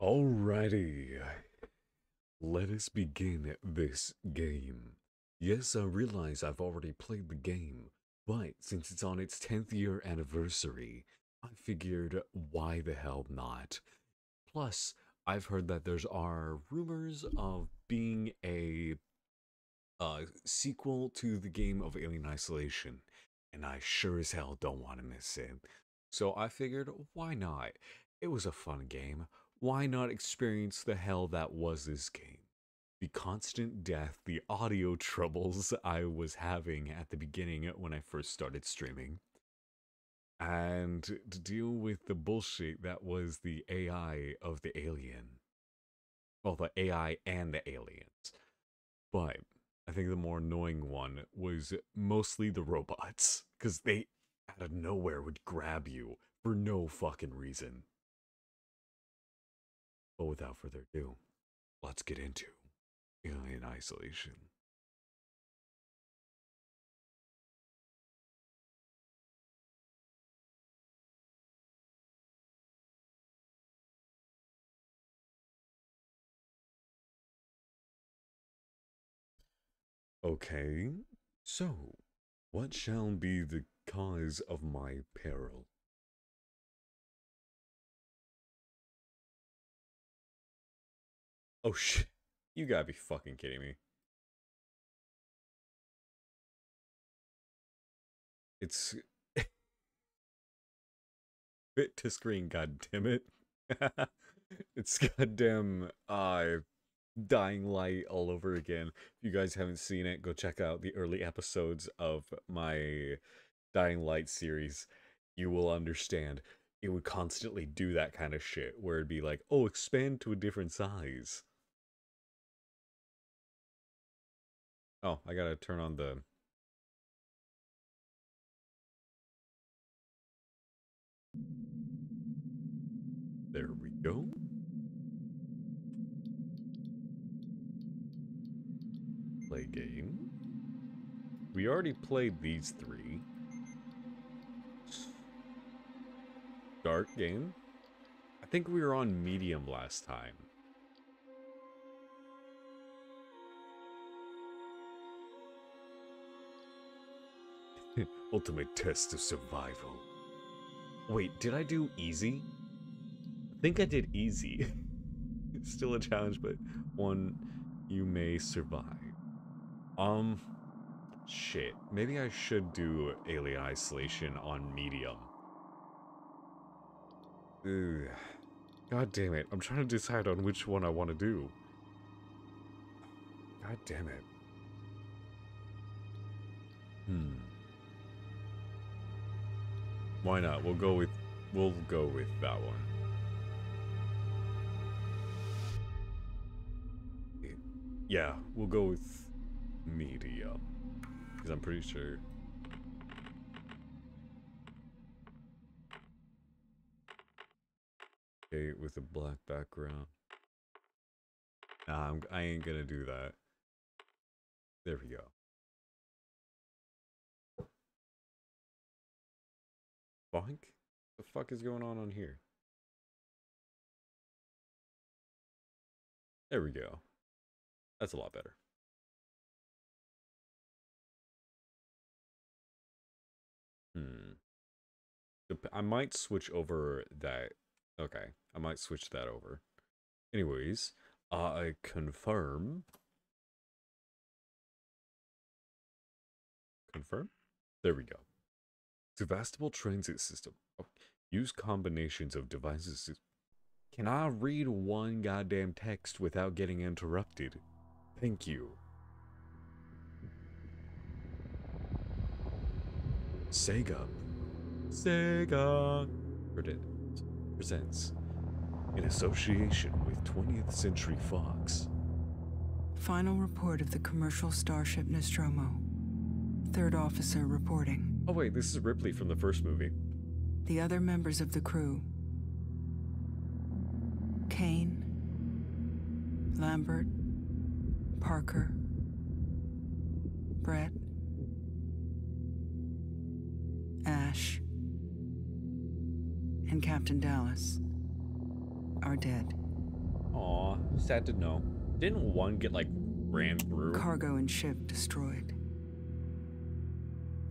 Alrighty. Let us begin this game. Yes, I realize I've already played the game, but since it's on its 10th year anniversary, I figured why the hell not? Plus, I've heard that there's are rumors of being a sequel to the game of Alien Isolation, and I sure as hell don't want to miss it. So I figured, why not? It was a fun game. Why not experience the hell that was this game? The constant death, the audio troubles I was having at the beginning when I first started streaming, and to deal with the bullshit that was the AI of the alien. Well, the AI and the aliens. But I think the more annoying one was mostly the robots, because they out of nowhere would grab you for no fucking reason. But without further ado, let's get into Alien Isolation. Okay, so what shall be the cause of my peril? Oh shit. You gotta be fucking kidding me. It's fit to screen, god damn it. it's goddamn uh dying light all over again. If you guys haven't seen it, go check out the early episodes of my Dying Light series. You will understand. It would constantly do that kind of shit where it'd be like, oh, expand to a different size. Oh, I gotta turn on the... There we go. Play game. We already played these three. Start game. I think we were on medium last time. Ultimate test of survival. Wait, did I do easy? I think I did easy. it's still a challenge, but one you may survive. Um, shit. Maybe I should do Alien Isolation on medium. Ugh. God damn it. I'm trying to decide on which one I want to do. God damn it. Hmm. Why not? We'll go with we'll go with that one. Yeah, we'll go with medium. Because I'm pretty sure. Okay, with a black background. Nah, I'm, I ain't gonna do that. There we go. Bonk? The fuck is going on on here? There we go. That's a lot better. Hmm. I might switch over that. Okay, I might switch that over. Anyways, I confirm. Confirm? There we go. Sevastopol transit system. Oh, use combinations of devices. Can I read one goddamn text without getting interrupted? Thank you. Sega. Sega presents in association with 20th Century Fox. Final report of the commercial starship Nostromo. Third officer reporting. Oh wait, this is Ripley from the first movie. The other members of the crew. Kane. Lambert. Parker. Brett. Ash. And Captain Dallas are dead. Aw, sad to know. Didn't one get, like, ran through? Cargo and ship destroyed.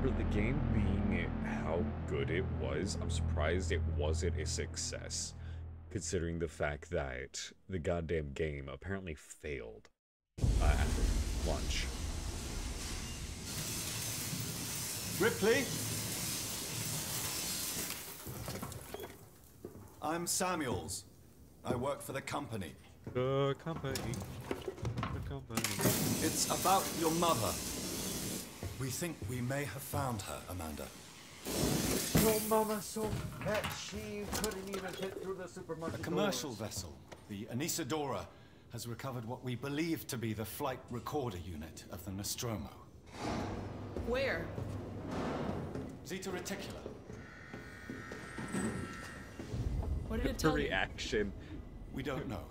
for the game being how good it was, I'm surprised it wasn't a success. Considering the fact that the goddamn game apparently failed uh, after launch. Ripley? I'm Samuels. I work for the company. The company. The company. It's about your mother. We think we may have found her, Amanda. Your mama so fat she couldn't even fit through the supermarket A commercial doors. vessel, the Anesidora, has recovered what we believe to be the flight recorder unit of the Nostromo. Where? Zeta Reticuli. What did it The tell you? reaction. We don't know.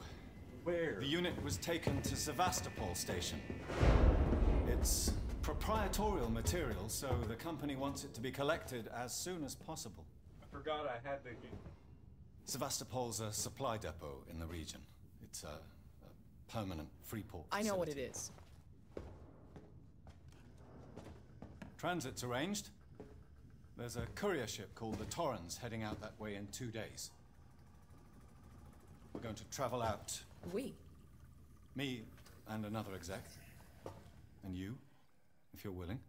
Where? The unit was taken to Sevastopol station. It's proprietorial material, so the company wants it to be collected as soon as possible. I forgot I had the. Sevastopol's a supply depot in the region. It's a, a permanent free port. I know what it is. Transit's arranged. There's a courier ship called the Torrens heading out that way in two days. We're going to travel out, We. me and another exec. And you, if you're willing.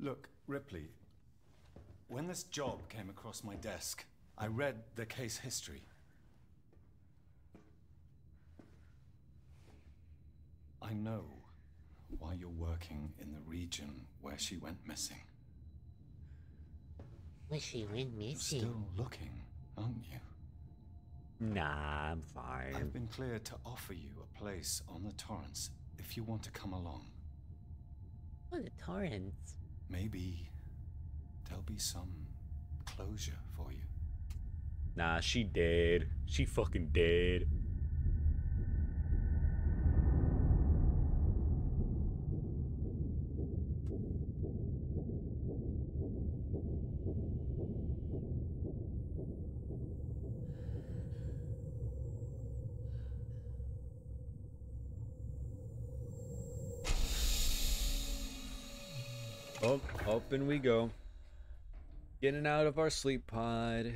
Look, Ripley, when this job came across my desk, I read the case history. I know why you're working in the region where she went missing. Where she went You're missing. still looking, aren't you? Nah, I'm fine. I've been cleared to offer you a place on the Torrens if you want to come along. Oh, the torrents. Maybe there'll be some closure for you. Nah, she dead. She fucking dead. Oh, open go. Getting out of our sleep pod.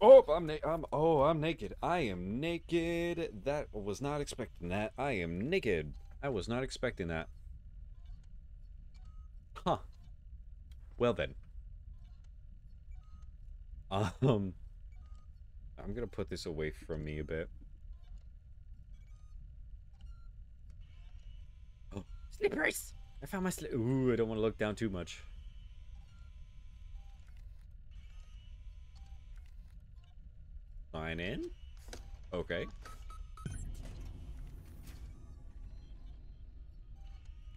Oh, I'm na- I'm oh, I'm naked. I am naked. That was not expecting that. I am naked. I was not expecting that. Huh. Well then. Um I'm going to put this away from me a bit. Slippers! I found my slip. Ooh, I don't want to look down too much. Sign in. Okay.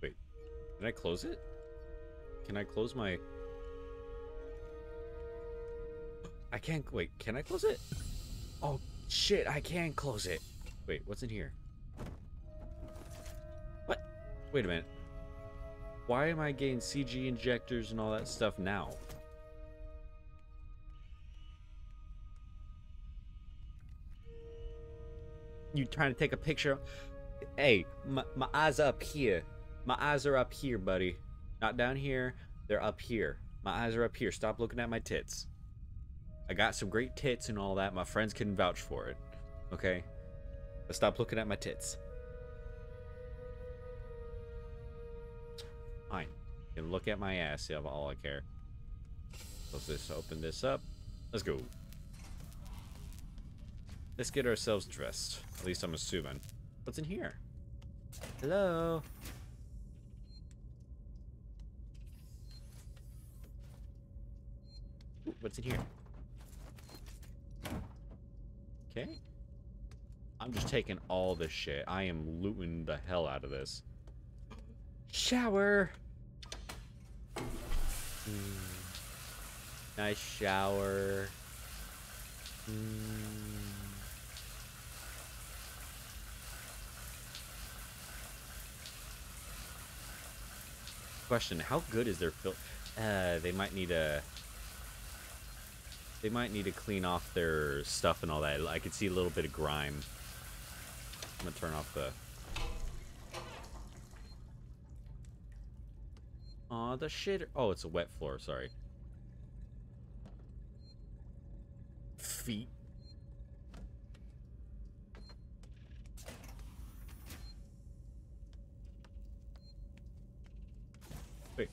Wait, did I close it? Can I close my? I can't. Wait, can I close it? Oh shit! I can close it. Wait, what's in here? Wait a minute. Why am I getting CG injectors and all that stuff now? You trying to take a picture? Hey, my, my eyes are up here. My eyes are up here, buddy. Not down here. They're up here. My eyes are up here. Stop looking at my tits. I got some great tits and all that. My friends can vouch for it. Okay? But stop looking at my tits. You can look at my ass. Yeah, all I care. Let's just Open this up. Let's go. Let's get ourselves dressed. At least I'm assuming. What's in here? Hello? Ooh, What's in here? Okay. I'm just taking all this shit. I am looting the hell out of this. Shower. Mm. Nice shower. Mm. Question: How good is their fil- Uh, they might need a. They might need to clean off their stuff and all that. I could see a little bit of grime. I'm gonna turn off the. Aw, the shit. Oh, it's a wet floor. Sorry. Feet. Wait,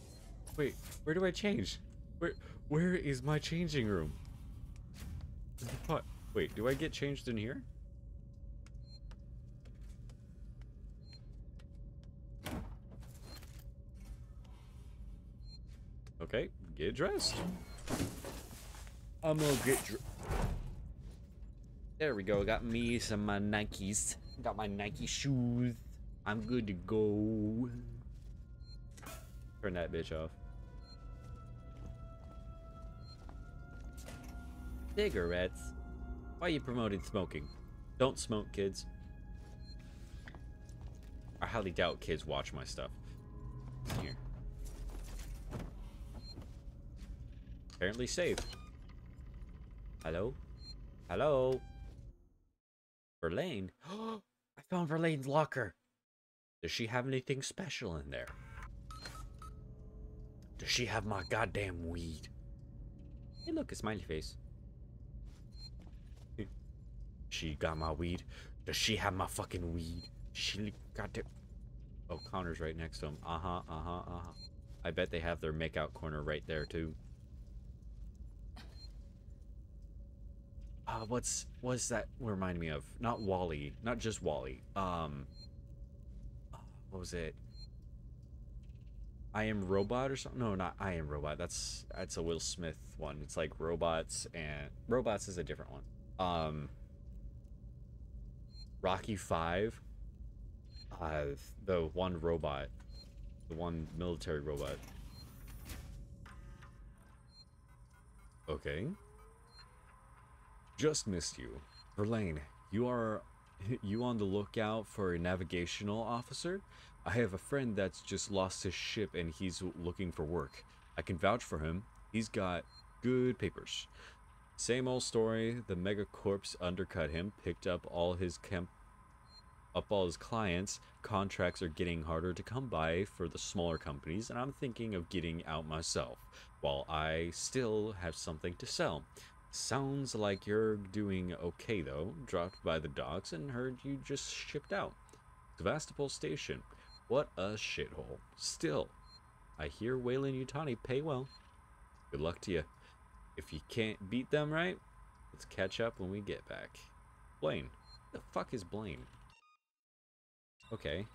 wait. Where do I change? Where, where is my changing room? What? Wait, do I get changed in here? Okay, get dressed. I'm gonna get dressed. There we go. Got me some uh, Nikes. Got my Nike shoes. I'm good to go. Turn that bitch off. Cigarettes? Why you promoting smoking? Don't smoke, kids. I highly doubt kids watch my stuff. Here. Apparently safe. Hello? Hello? Verlaine? I found Verlaine's locker. Does she have anything special in there? Does she have my goddamn weed? Hey, look, a smiley face. She got my weed. Does she have my fucking weed? She got it. Oh, Connor's right next to him. Uh huh, uh huh, uh huh. I bet they have their makeout corner right there, too. Uh, what's what's that remind me of? Not WALL-E, not just WALL-E. Um, what was it? I am Robot or something? No, not I am Robot. That's that's a Will Smith one. It's like robots and robots is a different one. Um, Rocky Five. Uh, the one robot, the one military robot. Okay. Just missed you. Verlaine, you are you on the lookout for a navigational officer? I have a friend that's just lost his ship and he's looking for work. I can vouch for him. He's got good papers. Same old story. The megacorps undercut him, picked up all his camp up all his clients. Contracts are getting harder to come by for the smaller companies, and I'm thinking of getting out myself while I still have something to sell. Sounds like you're doing okay though. Dropped by the docks and heard you just shipped out. Sevastopol Station. What a shithole. Still, I hear Weyland-Yutani pay well. Good luck to you. If you can't beat them right, let's catch up when we get back. Blaine. The fuck is Blaine? Okay.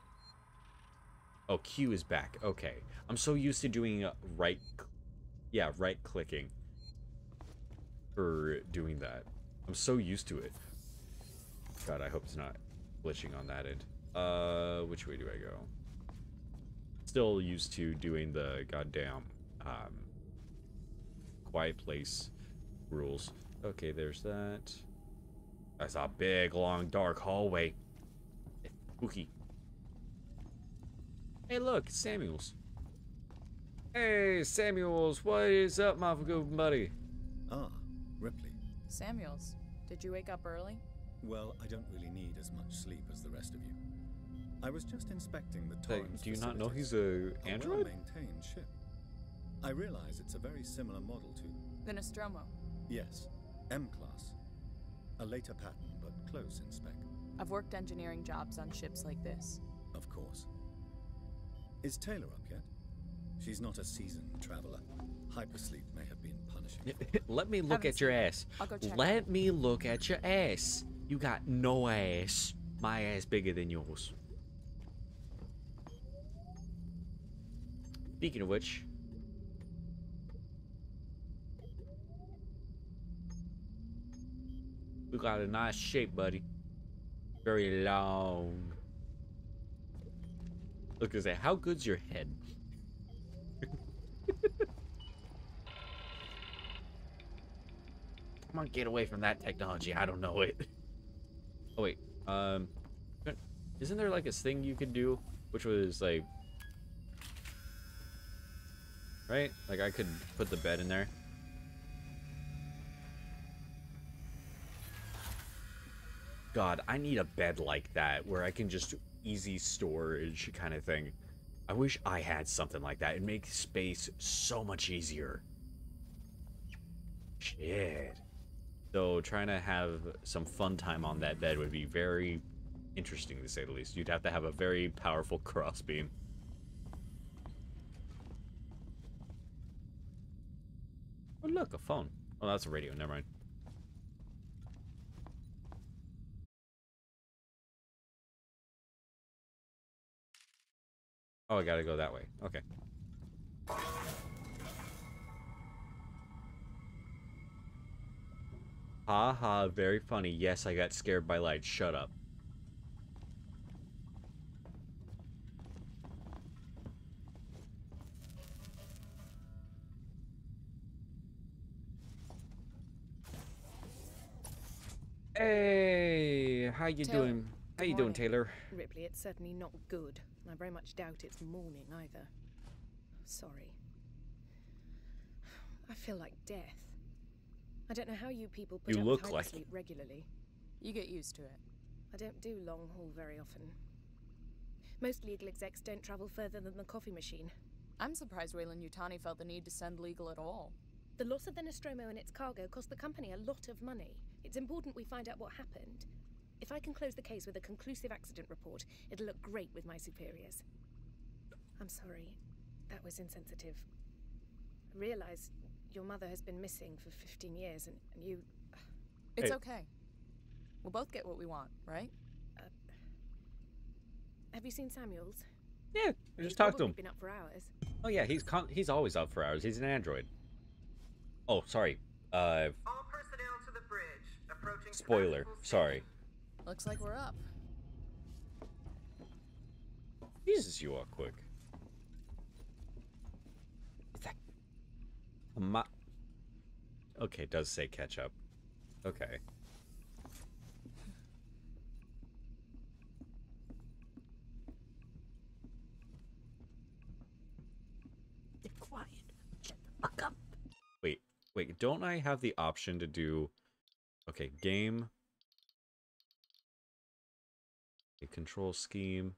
Oh, Q is back. Okay. I'm so used to doing uh, right... Yeah, right clicking for doing that. I'm so used to it. God, I hope it's not glitching on that end. Uh, which way do I go? Still used to doing the goddamn um, quiet place rules. Okay, there's that. That's a big, long, dark hallway. Spooky. Hey, look, it's Samuels. Hey, Samuels, what is up, my good buddy? Ah, Ripley. Samuels, did you wake up early? Well, I don't really need as much sleep as the rest of you. I was just inspecting the Hey, Torrens do you not know he's a A android? well-maintained ship. I realize it's a very similar model to, The Nostromo. yes, M-Class. A later pattern, but close in spec, I've worked engineering jobs on ships like this. of course. Is Taylor up yet? She's not a seasoned traveler. Hypersleep may have Let me look Haven't at your her. ass. I'll go check Let me look at your ass. You got no ass. My ass bigger than yours. Speaking of which, you got a nice shape, buddy. Very long. Look, I say, how good's your head? Come on, get away from that technology. I don't know it. Oh wait, um, isn't there like a thing you could do, which was like, right? Like I could put the bed in there. God, I need a bed like that where I can just easy storage kind of thing. I wish I had something like that. It makes space so much easier. Shit. So trying to have some fun time on that bed would be very interesting to say the least. You'd have to have a very powerful crossbeam. Oh look, a phone. Oh, that's a radio. Never mind. Oh, I gotta go that way. Okay. Ha ha, very funny. Yes, I got scared by light. Shut up. Hey, how you Taylor, doing? How good you doing. Taylor? Ripley, it's certainly not good. I very much doubt it's morning either. Sorry. I feel like death. I don't know how you people put You up look with like- sleep regularly. You get used to it. I don't do long haul very often. Most legal execs don't travel further than the coffee machine. I'm surprised Weyland-Yutani felt the need to send legal at all. The loss of the Nostromo and its cargo cost the company a lot of money. It's important we find out what happened. If I can close the case with a conclusive accident report, it'll look great with my superiors. I'm sorry. That was insensitive. I realize your mother has been missing for 15 years and, and you. It's Hey. okay. We'll both get what we want, right? Have you seen Samuels? Yeah, I just talked to probably him. been up for hours. Oh yeah, he's con he's always up for hours. He's an android. Oh, sorry. Uh, All personnel to the bridge. Approaching spoiler. Sorry. Looks like we're up. Jesus, you are quick. Is that? Ma okay, it does say catch up. Okay. Quiet. Shut the fuck up. Wait, wait. Don't I have the option to do? Okay, game. A control scheme.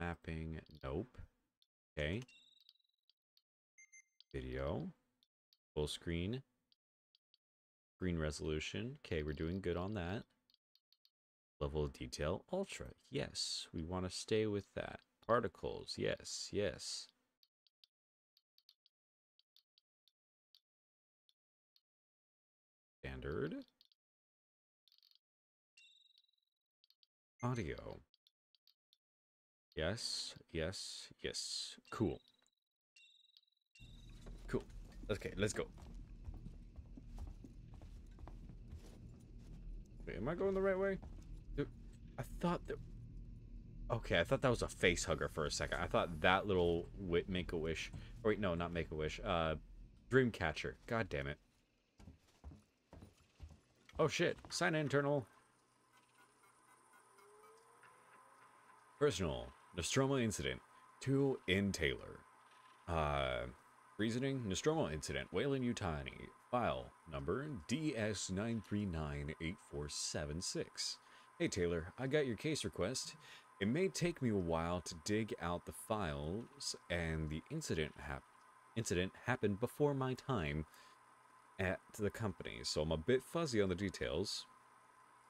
Mapping. Nope. Okay. Video. Full screen. Screen resolution. Okay, we're doing good on that. Level of detail. Ultra. Yes, we want to stay with that. Particles. Yes, yes. Standard. Audio. Yes, yes, yes. Cool. Okay, let's go. Wait, am I going the right way? I thought that. Okay, I thought that was a face hugger for a second. I thought that little make a wish. Or wait, no, not make a wish. Uh, dream catcher. God damn it. Oh shit. Sign internal. Personal. Nostromo incident. To in Taylor. Uh, reasoning. Nostromo incident. Weyland-Yutani. File number DS9398476. Hey Taylor, I got your case request. It may take me a while to dig out the files, and the incident hap- incident happened before my time at the company, so I'm a bit fuzzy on the details.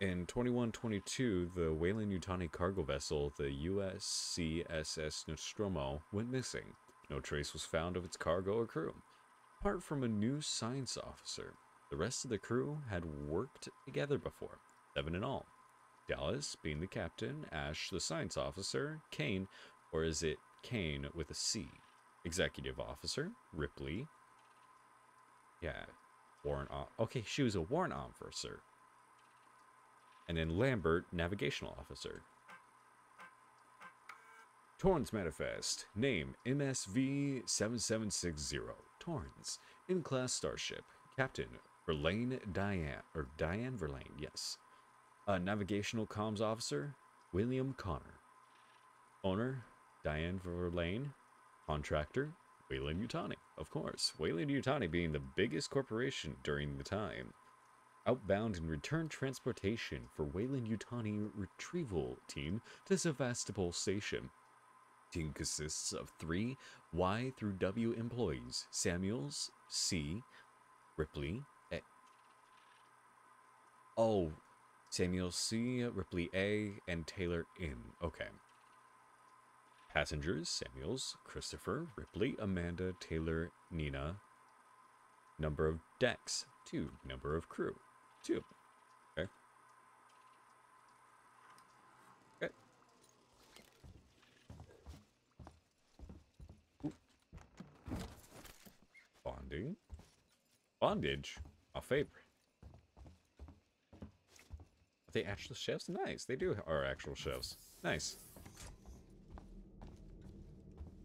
In 2122, the Weyland-Yutani cargo vessel, the USCSS Nostromo, went missing. No trace was found of its cargo or crew. Apart from a new science officer, the rest of the crew had worked together before, seven in all. Dallas being the captain, Ash the science officer, Kane, or is it Kane with a C? Executive officer, Ripley. Yeah, warrant. Okay, she was a warrant officer. And then Lambert, navigational officer. Torrens Manifest. Name MSV 7760. Torrens. In class starship. Captain Verlaine Diane. Or Diane Verlaine, yes. A navigational comms officer William Connor. Owner Diane Verlaine. Contractor Weyland-Yutani, of course. Weyland-Yutani being the biggest corporation during the time. Outbound and return transportation for Weyland-Yutani retrieval team to Sevastopol Station team consists of three Y through W employees, Samuels, C, Ripley, A. Oh, Samuel C, Ripley A, and Taylor N. Okay. Passengers, Samuels, Christopher, Ripley, Amanda, Taylor, Nina. Number of decks, 2. Number of crew, 2. Bonding. Bondage. My favorite. Are they actual chefs? Nice. They do are actual chefs. Nice.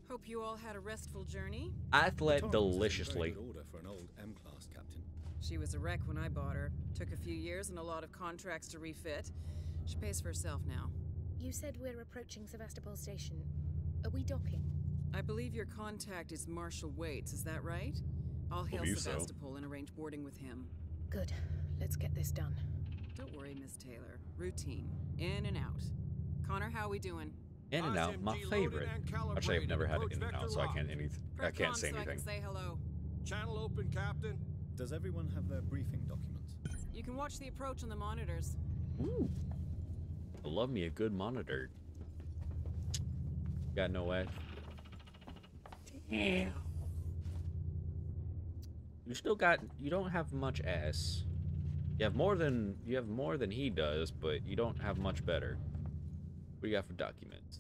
Hope you all had a restful journey. Athlete Torrens is in deliciously. order for an old M-class captain. She was a wreck when I bought her. Took a few years and a lot of contracts to refit. She pays for herself now. You said we're approaching Sevastopol Station. Are we docking? I believe your contact is Marshal Waits, is that right? I'll hail Believe so. And arrange boarding with him. Good. Let's get this done. Don't worry, Miss Taylor. Routine. In and out. Connor, how are we doing? In and out, my favorite. Actually, I've never had it in and out, so I can't any. I can't on say so I anything. can say hello. Channel open, Captain. Does everyone have their briefing documents? You can watch the approach on the monitors. Ooh. I love me a good monitor. Got no way. Damn. You still got. You don't have much ass. You have more than you have more than he does, but you don't have much better. What do you got for documents?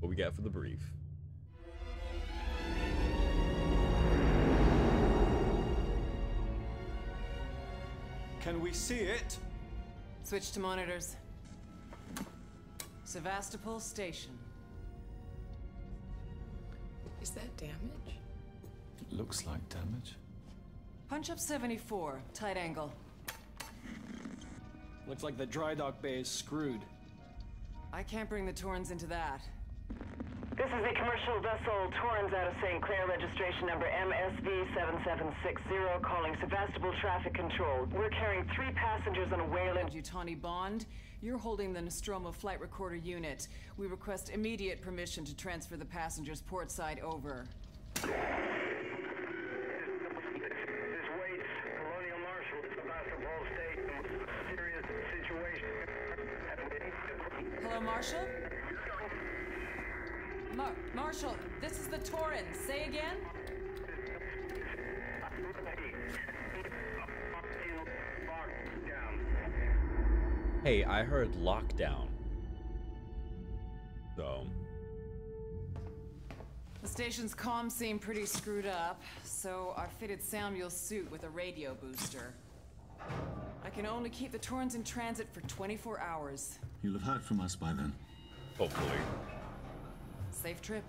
What we got for the brief? Can we see it? Switch to monitors. Sevastopol Station. Is that damage? It Looks like damage. Punch up 74, tight angle. Looks like the dry dock bay is screwed. I can't bring the Torrens into that. This is the commercial vessel Torrens out of St. Clair, registration number MSV7760, calling Sevastopol Traffic Control. We're carrying three passengers on a Wayland. Utani Bond, you're holding the Nostromo flight recorder unit. We request immediate permission to transfer the passengers port side over. This Waits, Colonial Marshal, Sevastopol State. Serious situation. Hello, uh, Marshall? Mar- Marshall, this is the Torrens. Say again? Hey, I heard lockdown. So, The station's comms seem pretty screwed up, so I fitted Samuel's suit with a radio booster. I can only keep the Torrens in transit for 24 hours. You'll have heard from us by then. hopefully. Safe trip.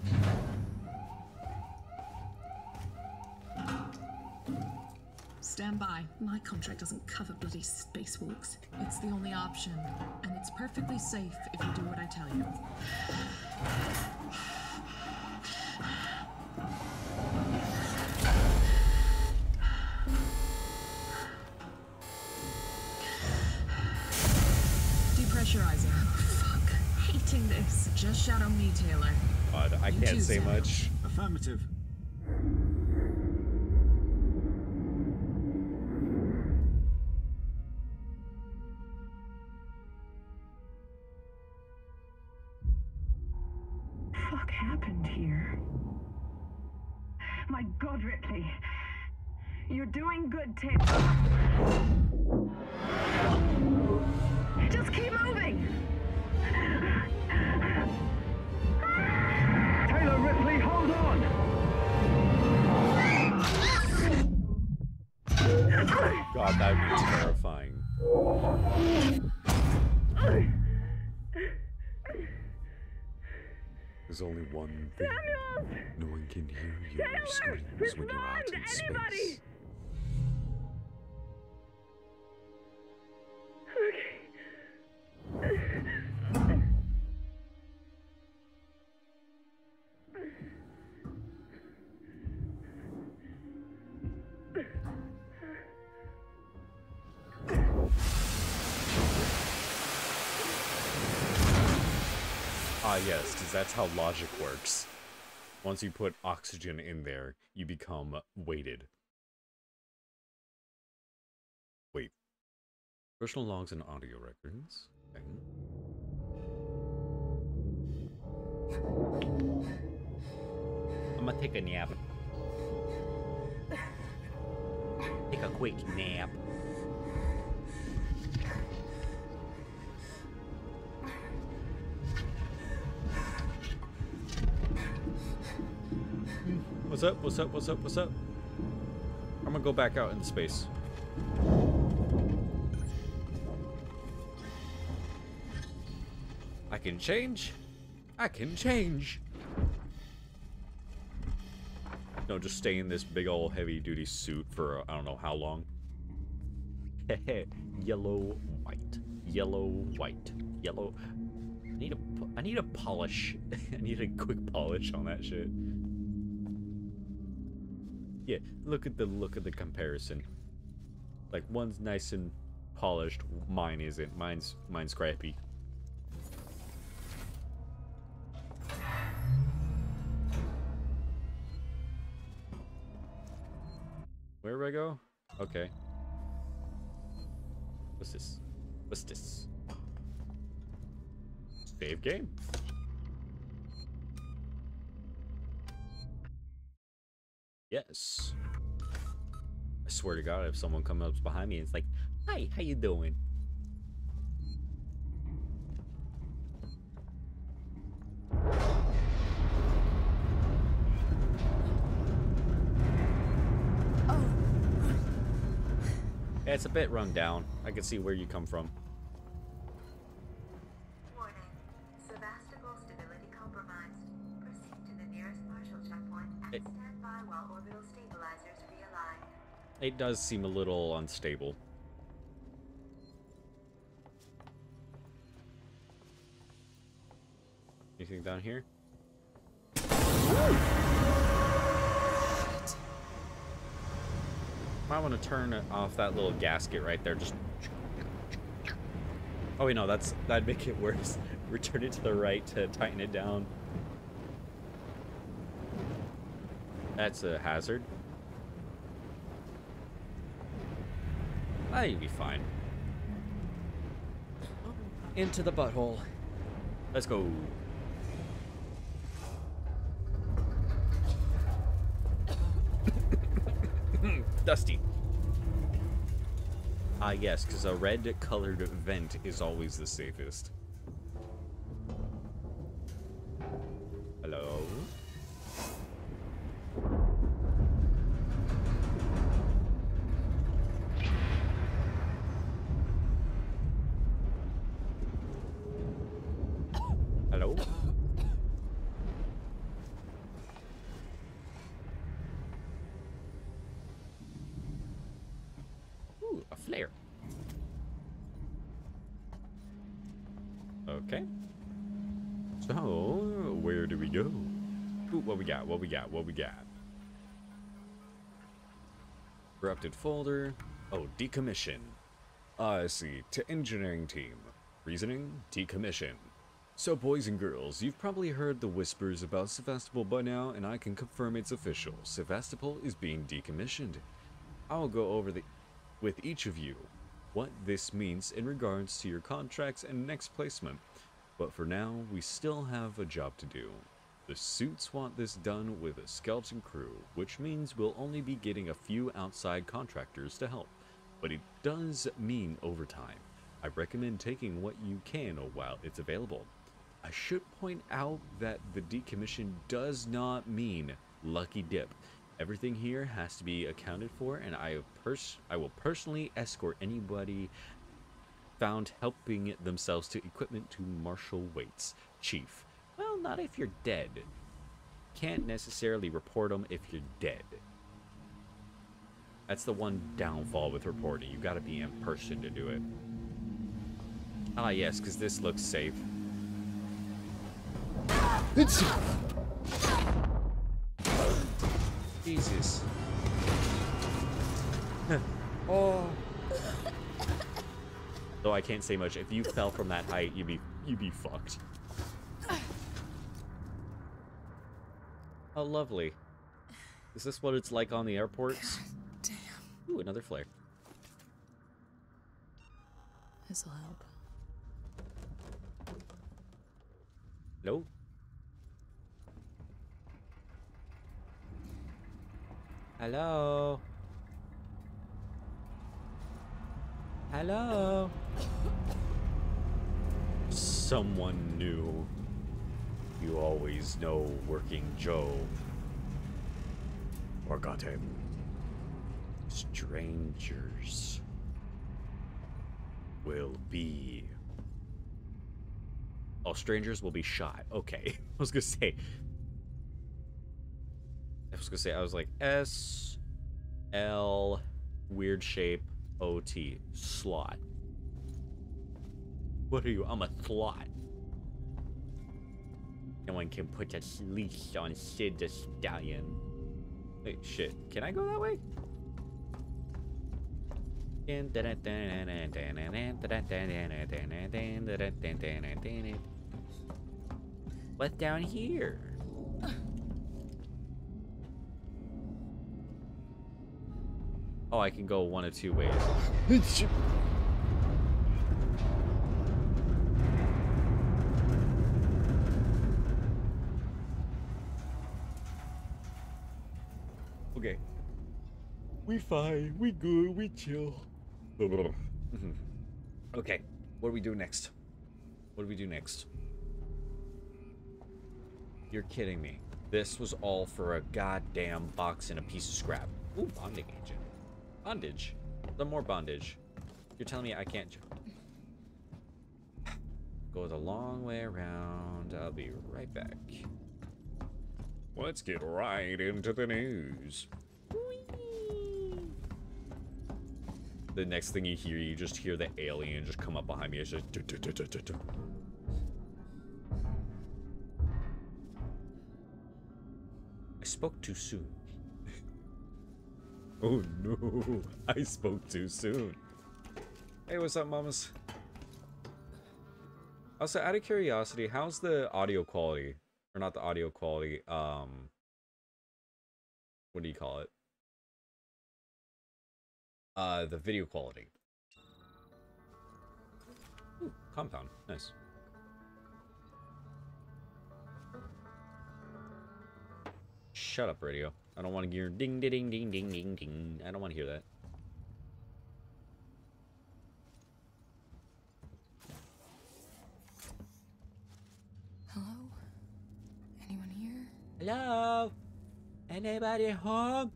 Stand by. My contract doesn't cover bloody spacewalks. It's the only option, and it's perfectly safe if you do what I tell you. Depressurizing. Oh, fuck. Hating this. Just shadow me, Taylor. God, I You can't too, say Samuel. much. Affirmative. fuck happened here? My god, Ripley. You're doing good, Tim. Just keep moving! God, that would be terrifying. There's only one thing. Samuels! No one can hear you Samuels! screams There's when you're out in anybody! space. Okay. Ah, yes, because that's how logic works. Once you put oxygen in there, you become weighted. Wait. Personal logs and audio records. I'm gonna take a nap. Take a quick nap. What's up? What's up? What's up? What's up? I'm gonna go back out into space. I can change. I can change. No, just stay in this big old heavy duty suit for uh, I don't know how long. yellow, white, yellow, white, yellow. I need a, I need a polish. I need a quick polish on that shit. Yeah, look at the look at the comparison. Like one's nice and polished, mine isn't. Mine's mine's scrappy. Where do I go? Okay. What's this? What's this? Save game. Yes. I swear to God, if someone comes up behind me and it's like, "Hi, how you doing?" Oh. Yeah, it's a bit run down. I can see where you come from. It does seem a little unstable. Anything down here? Might want to turn off that little gasket right there. Just. Oh wait, no, that's that'd make it worse. Return it to the right to tighten it down. That's a hazard. Ah, you'll be fine. Into the butthole. Let's go. Dusty. Ah, yes, because a red colored vent is always the safest. Corrupted folder. Oh, decommission. I see. To engineering team. Reasoning? Decommission. So, boys and girls, you've probably heard the whispers about Sevastopol by now, and I can confirm it's official. Sevastopol is being decommissioned. I'll go over the with each of you what this means in regards to your contracts and next placement. But for now, we still have a job to do. The suits want this done with a skeleton crew, which means we'll only be getting a few outside contractors to help. But it does mean overtime. I recommend taking what you can while it's available. I should point out that the decommission does not mean lucky dip. Everything here has to be accounted for, and I, pers- I will personally escort anybody found helping themselves to equipment to Marshal Waits, Chief. Well, not if you're dead. Can't necessarily report them if you're dead. That's the one downfall with reporting. You gotta be in person to do it. Ah, yes, because this looks safe. It's... Jesus. oh. Though I can't say much. If you fell from that height, you'd be you'd be fucked. Oh, lovely. Is this what it's like on the airports? Damn. Ooh, another flare. This'll help. No. Hello. Hello. Someone new. You always know working Joe. or got him. Strangers will be. Oh, strangers will be shot. Okay. I was gonna say. I was gonna say, I was like, S L weird shape O T slot. What are you? I'm a slot. No one can put a leash on Sid the Stallion. Wait, shit. Can I go that way? What's down here? Oh, I can go one of two ways. Okay. We fine. We good. We chill. okay. What do we do next? What do we do next? You're kidding me. This was all for a goddamn box and a piece of scrap. Ooh, bonding agent. Bondage. The more bondage. You're telling me I can't... Jump. Go the long way around. I'll be right back. Let's get right into the news. The next thing you hear, you just hear the alien just come up behind me. It's just... I spoke too soon. oh no, I spoke too soon. Hey, what's up, mamas? Also, out of curiosity, how's the audio quality? Or not the audio quality, um... What do you call it? Uh, the video quality. Ooh, compound. Nice. Shut up, radio. I don't want to hear ding ding ding ding ding ding ding. I don't want to hear that. Hello? Anyone here? Hello? Anybody home?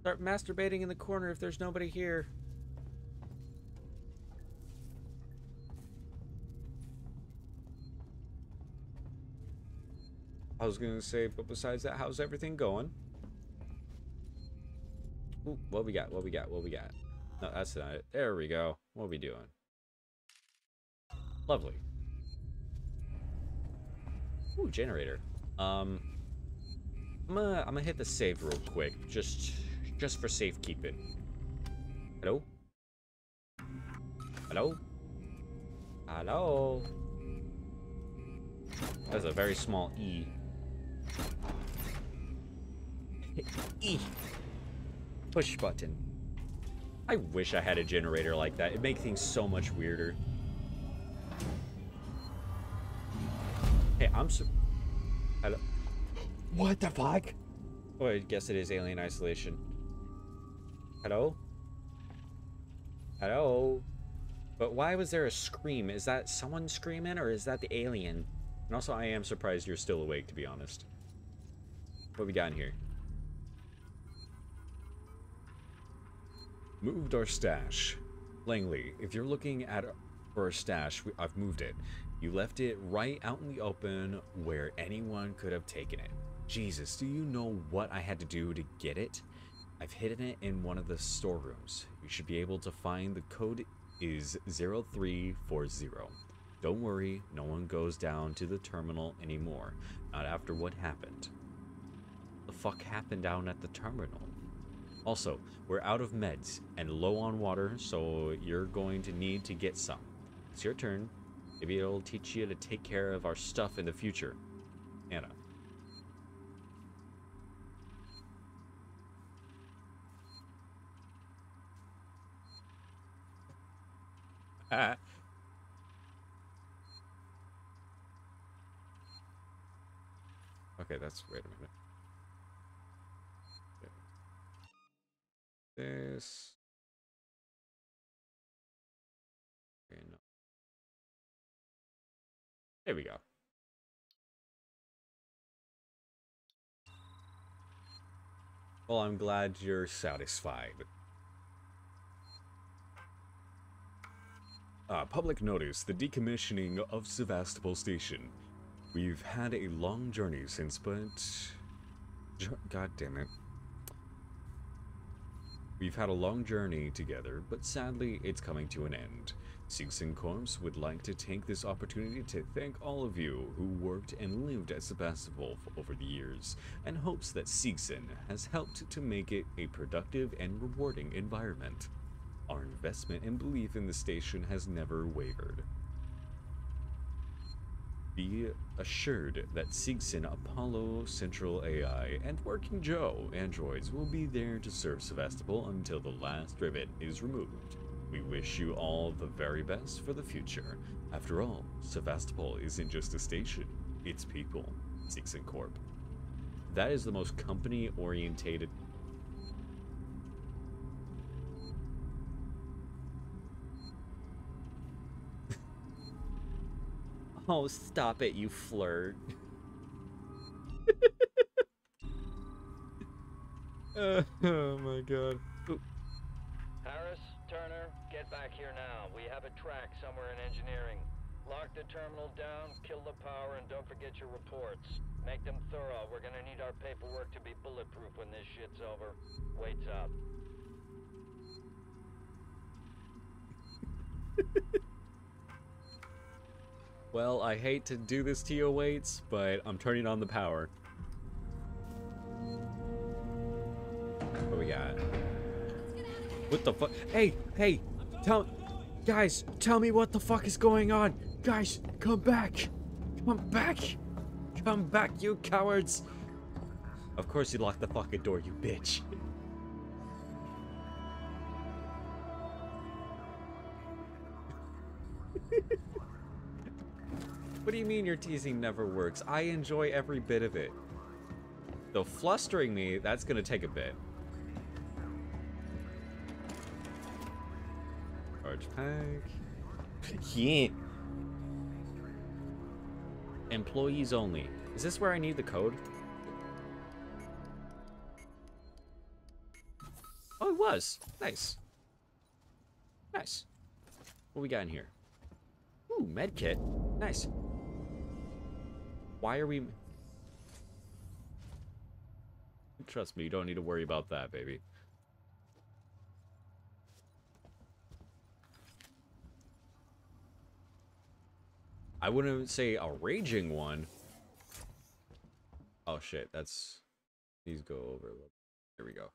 Start masturbating in the corner if there's nobody here. I was gonna say, but besides that, how's everything going? Ooh, what we got? What we got? What we got? No, that's not it. There we go. What we doing? Lovely. Ooh, generator. Um, I'm gonna, I'm gonna hit the save real quick, just, just for safekeeping. Hello? Hello? Hello? That's a very small E. E. Push button. I wish I had a generator like that. It'd make things so much weirder. I'm so. Hello. What the fuck? Oh, I guess it is alien isolation. Hello? Hello? But why was there a scream? Is that someone screaming or is that the alien? And also, I am surprised you're still awake, to be honest. What we got in here? Moved our stash. Langley, if you're looking at for a stash. We, I've moved it. You left it right out in the open where anyone could have taken it. Jesus, do you know what I had to do to get it? I've hidden it in one of the storerooms. You should be able to find the code is 0340. Don't worry, no one goes down to the terminal anymore. Not after what happened. The fuck happened down at the terminal? Also, we're out of meds and low on water, so you're going to need to get some. It's your turn. Maybe it'll teach you to take care of our stuff in the future. Anna. Ah. Okay, that's wait a minute. This. There we go. Well, I'm glad you're satisfied. Uh, public notice, the decommissioning of Sevastopol Station. We've had a long journey since, but... God damn it. We've had a long journey together, but sadly, it's coming to an end. Seegson Corps would like to take this opportunity to thank all of you who worked and lived at Sevastopol over the years, and hopes that Seegson has helped to make it a productive and rewarding environment. Our investment and belief in the station has never wavered. Be assured that Seegson Apollo Central AI and Working Joe androids will be there to serve Sevastopol until the last rivet is removed. We wish you all the very best for the future. After all, Sevastopol isn't just a station, it's people. Seegson Corp. That is the most company orientated Oh, stop it, you flirt. uh, oh my god. Ooh. Harris, Turner, get back here now. We have a track somewhere in engineering. Lock the terminal down, kill the power, and don't forget your reports. Make them thorough. We're gonna need our paperwork to be bulletproof when this shit's over. Waits up. Well, I hate to do this to you, Waits, but I'm turning on the power. What we got? What the fuck? Hey, hey, tell, guys, tell me what the fuck is going on. Guys, come back. Come back. Come back, you cowards. Of course you locked the fucking door, you bitch. What do you mean your teasing never works? I enjoy every bit of it. Though flustering me, that's gonna take a bit. Charge pack. yeah. Employees only. Is this where I need the code? Oh, it was. Nice. Nice. What we got in here? Ooh, medkit. Nice. Why are we... Trust me, you don't need to worry about that, baby. I wouldn't say a raging one. Oh shit, that's... Please go over. There we go.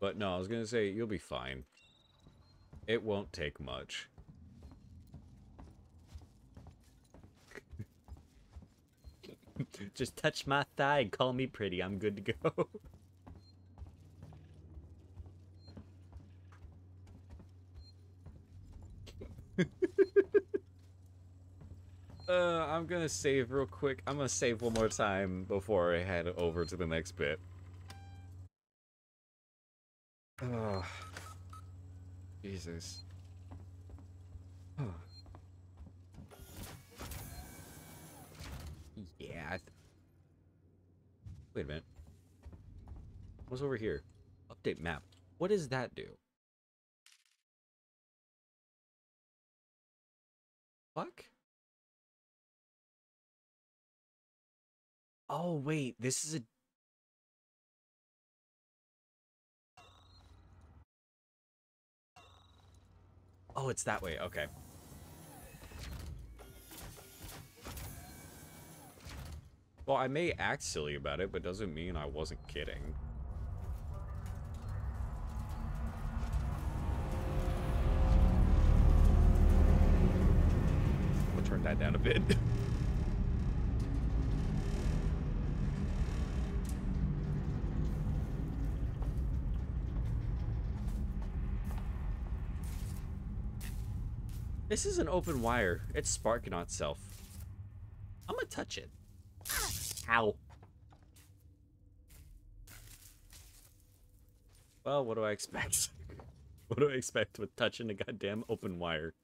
But no, I was gonna say, you'll be fine. It won't take much. Just touch my thigh and call me pretty. I'm good to go. uh, I'm gonna save real quick. I'm gonna save one more time before I head over to the next bit. Oh, Jesus. Oh. Yeah. Wait a minute. What's over here? Update map. What does that do? fuck? Oh, wait, this is a... Oh, it's that way, okay. Well, I may act silly about it, but doesn't mean I wasn't kidding. I'll turn that down a bit. This is an open wire. It's sparking on itself. I'm gonna touch it. Ow. Well, what do I expect? what do I expect with touching a goddamn open wire?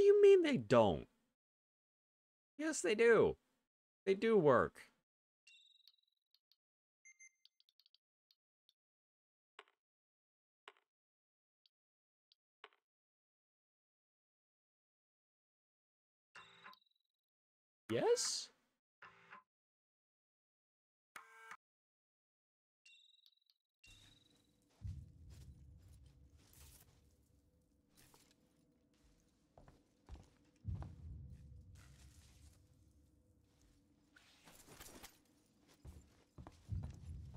Do you mean they don't? Yes, they do. They do work. Yes?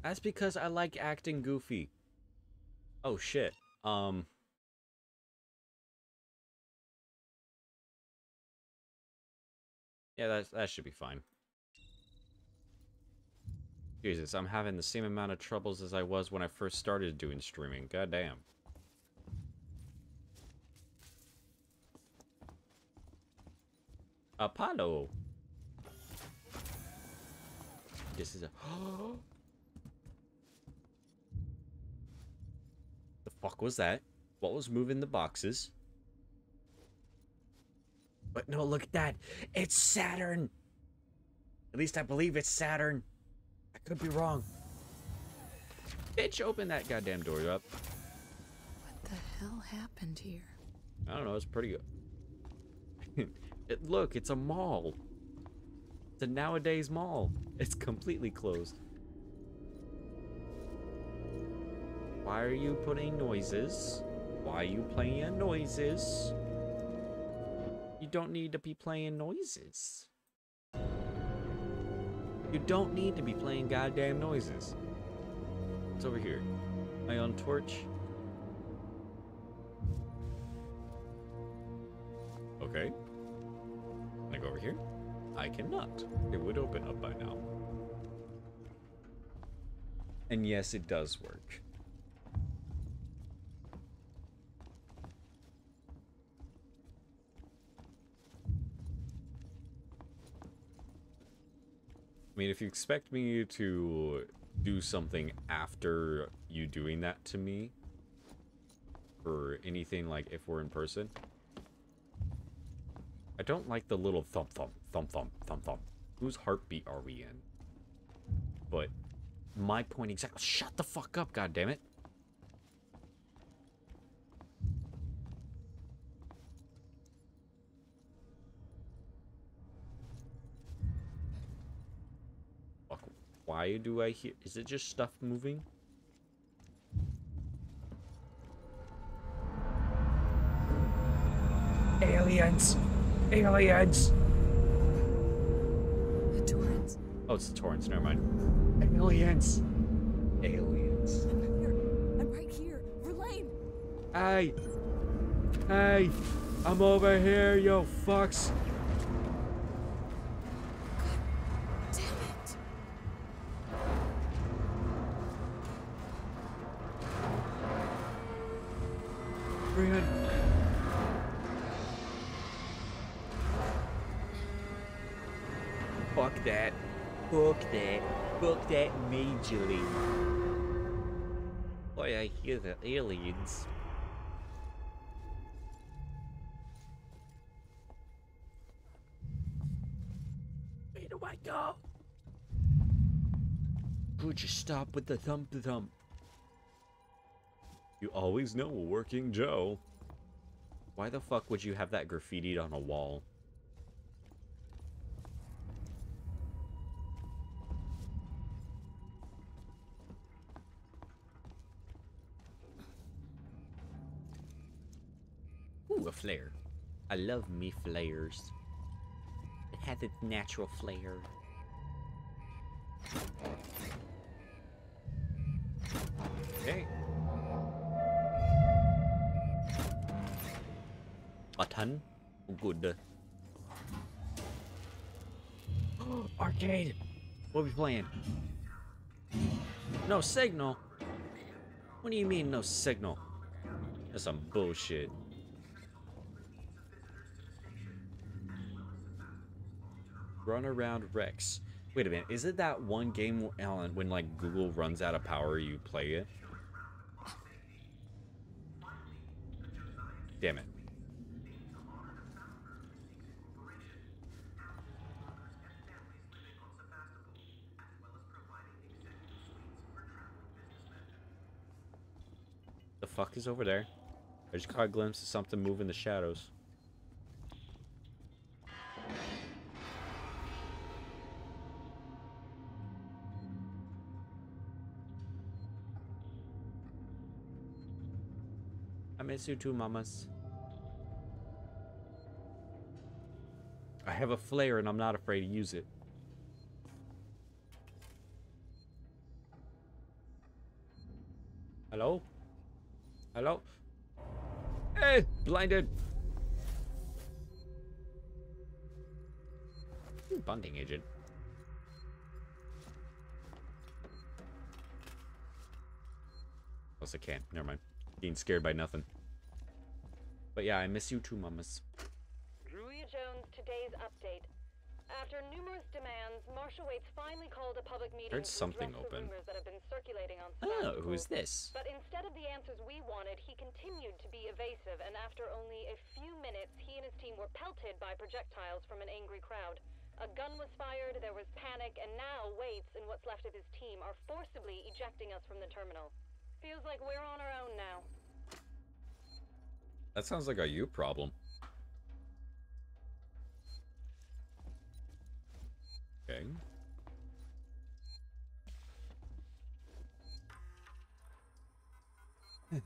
That's because I like acting goofy. Oh shit. Um Yeah, that that should be fine. Jesus, I'm having the same amount of troubles as I was when I first started doing streaming. God damn. Apollo. This is a fuck was that? What was moving the boxes? But no, look at that. It's Saturn. At least I believe it's Saturn. I could be wrong. Bitch, open that goddamn door up. What the hell happened here? I don't know, it's pretty good. it, look, it's a mall. It's a nowadays mall. It's completely closed. Why are you putting noises? Why are you playing noises? You don't need to be playing noises. You don't need to be playing goddamn noises. It's over here. Ion torch. Okay. Can I go over here? I cannot. It would open up by now. And yes, it does work. I mean, if you expect me to do something after you doing that to me, or anything like if we're in person, I don't like the little thump thump, thump thump, thump thump. Whose heartbeat are we in? But my point exactly. Shut the fuck up, God Why do I hear? Is it just stuff moving? Aliens! Aliens! The Torrens. Oh, it's the Torrens. Never mind. Aliens! Aliens. I'm here. I'm right here. Verlaine! Hey! Hey! I'm over here, yo fucks! gradually. Boy, I hear the aliens. Where do I go? Could you stop with the thump thump? You always know a working Joe. Why the fuck would you have that graffitied on a wall? Flare. I love me flares. It has its natural flair. Okay. Button. Good. Arcade! What we playing? No signal? What do you mean, no signal? That's some bullshit. Run around Rex. Wait a minute, is it that one game, Alan, when like Google runs out of power, you play it? Damn it. The fuck is over there? I just caught a glimpse of something moving in the shadows. Miss you too, mamas. I have a flare and I'm not afraid to use it. Hello? Hello? Hey! Blinded! Ooh, bonding agent. Plus I can't. Never mind. Being scared by nothing. But yeah, I miss you too, mamas. Druia Jones, today's update. After numerous demands, Marshal Waits finally called a public meeting Heard something open. the rumors that have been circulating on Oh, who's this? But instead of the answers we wanted, he continued to be evasive, and after only a few minutes, he and his team were pelted by projectiles from an angry crowd. A gun was fired, there was panic, and now Waits and what's left of his team are forcibly ejecting us from the terminal. Feels like we're on our own now. That sounds like a you problem. Okay.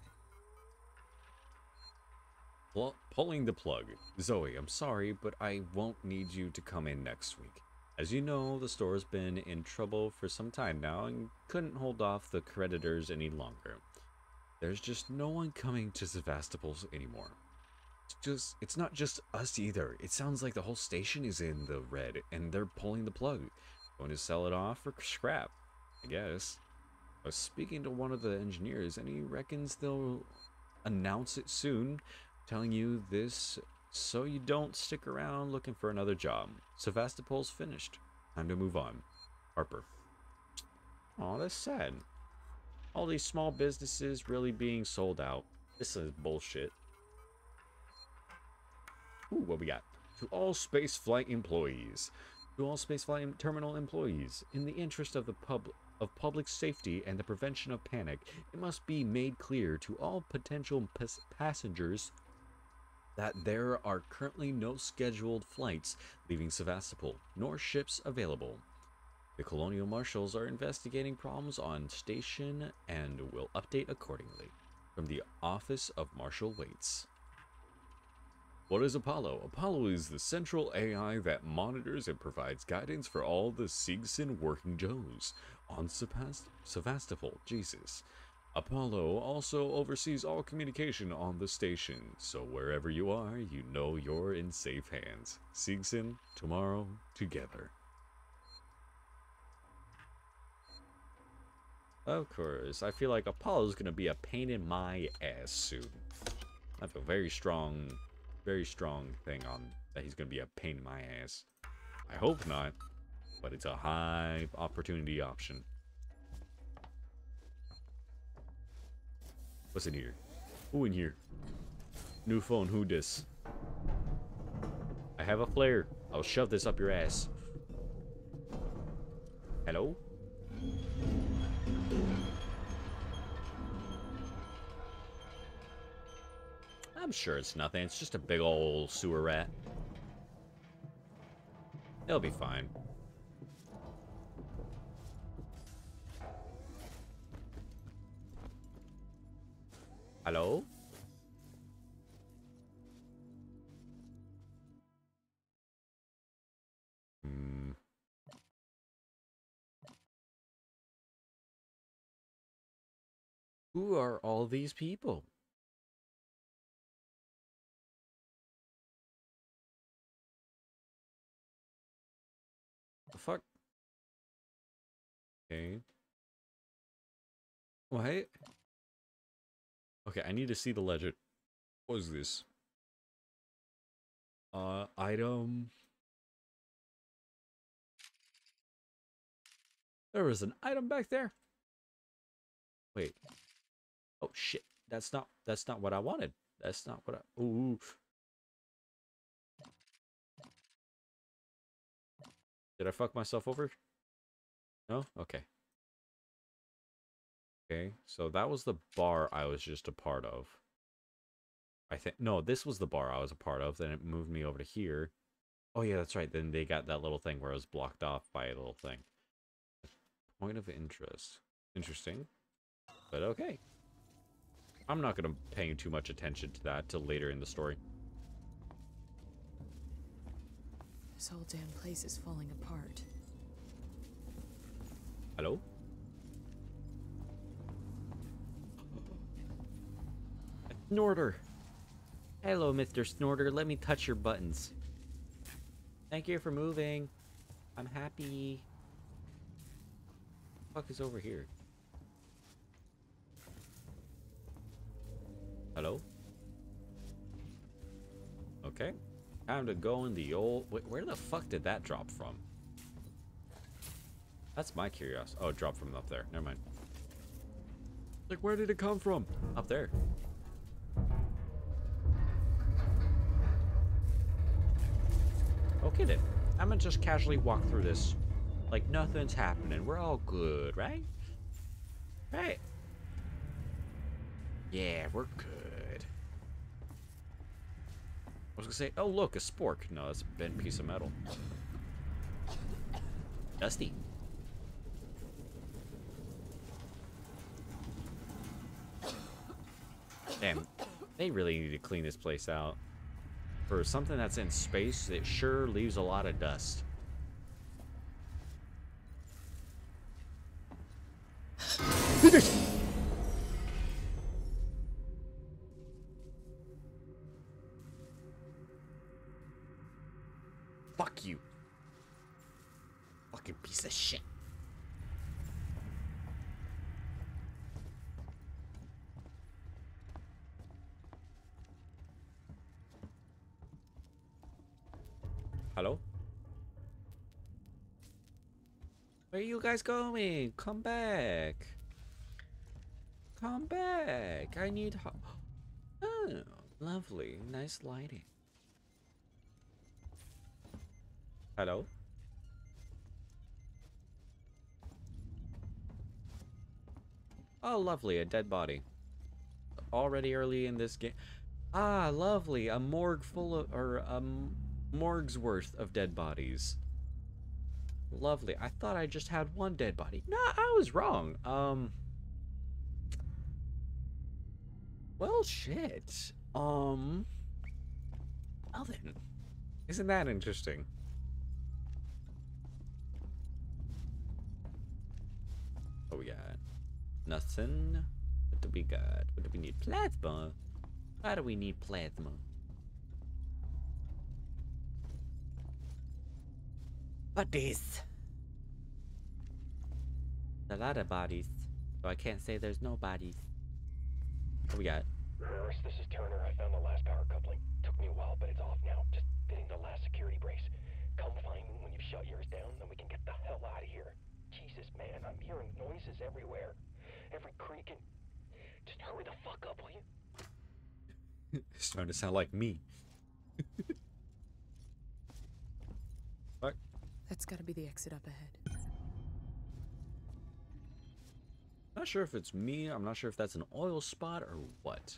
Well, pulling the plug. Zoe, I'm sorry, but I won't need you to come in next week. As you know, the store's been in trouble for some time now and couldn't hold off the creditors any longer. There's just no one coming to Sevastopol's anymore. It's just it's not just us either. It sounds like the whole station is in the red and they're pulling the plug. Going to sell it off for scrap, I guess. I was speaking to one of the engineers and he reckons they'll announce it soon, telling you this so you don't stick around looking for another job. Sevastopol's finished. Time to move on. Harper. Oh, that's sad. All these small businesses really being sold out. This is bullshit. Ooh, what we got? To all spaceflight employees. To all spaceflight terminal employees, in the interest of the pub of public safety and the prevention of panic, it must be made clear to all potential pas- passengers that there are currently no scheduled flights leaving Sevastopol, nor ships available. The colonial marshals are investigating problems on station and will update accordingly. From the Office of Marshal Waits. What is Apollo? Apollo is the central AI that monitors and provides guidance for all the Seegson working Joes on Sevastopol, Jesus. Apollo also oversees all communication on the station, so wherever you are, you know you're in safe hands. Seegson, tomorrow, together. Of course, I feel like Apollo's gonna be a pain in my ass soon. I have a very strong, very strong thing on that he's gonna be a pain in my ass. I hope not, but it's a high opportunity option. What's in here? Who in here? New phone, who dis? I have a flare. I'll shove this up your ass. Hello? I'm sure it's nothing. It's just a big old sewer rat. It'll be fine. Hello? Hmm. Who are all these people? Okay. What? Okay, I need to see the legend. What is this? Uh, item. There was an item back there. Wait. Oh shit. That's not that's not what I wanted. That's not what I Ooh. Did I fuck myself over? No? Okay. Okay, so that was the bar I was just a part of. I think no, this was the bar I was a part of. Then it moved me over to here. Oh yeah, that's right. Then they got that little thing where I was blocked off by a little thing. Point of interest. Interesting. But okay. I'm not going to pay too much attention to that till later in the story. This whole damn place is falling apart. Hello? Snorter. Hello, Mr. Snorter. Let me touch your buttons. Thank you for moving. I'm happy. The fuck is over here? Hello? Okay. Time to go in the old... Wait, where the fuck did that drop from? That's my curiosity. Oh, it dropped from up there. Never mind. Like, where did it come from? Up there. Okay then. I'm gonna just casually walk through this. Like nothing's happening. We're all good, right? Right. Yeah, we're good. I was gonna say, oh look, a spork. No, that's a bent piece of metal. Dusty. Damn, they really need to clean this place out. For something that's in space, it sure leaves a lot of dust. You guys going? Come back. Come back. I need... help. Oh, lovely. Nice lighting. Hello? Oh, lovely. A dead body. Already early in this game. Ah, lovely. A morgue full of... Or, um morgue's worth of dead bodies. Lovely. I thought I just had one dead body. No, I was wrong. Um. Well, shit. Um. Well then. Isn't that interesting? Oh, got? Nothing. What do we got? What do we need? Plasma. Why do we need plasma? Bodies. A lot of bodies. So I can't say there's no bodies. What we got? Harris, this is Turner. I found the last power coupling. Took me a while, but it's off now. Just fitting the last security brace. Come find me when you've shut yours down, then we can get the hell out of here. Jesus, man, I'm hearing noises everywhere. Every creaking. Just hurry the fuck up, will you? it's starting to sound like me. That's gotta be the exit up ahead. Not sure if it's me, I'm not sure if that's an oil spot or what.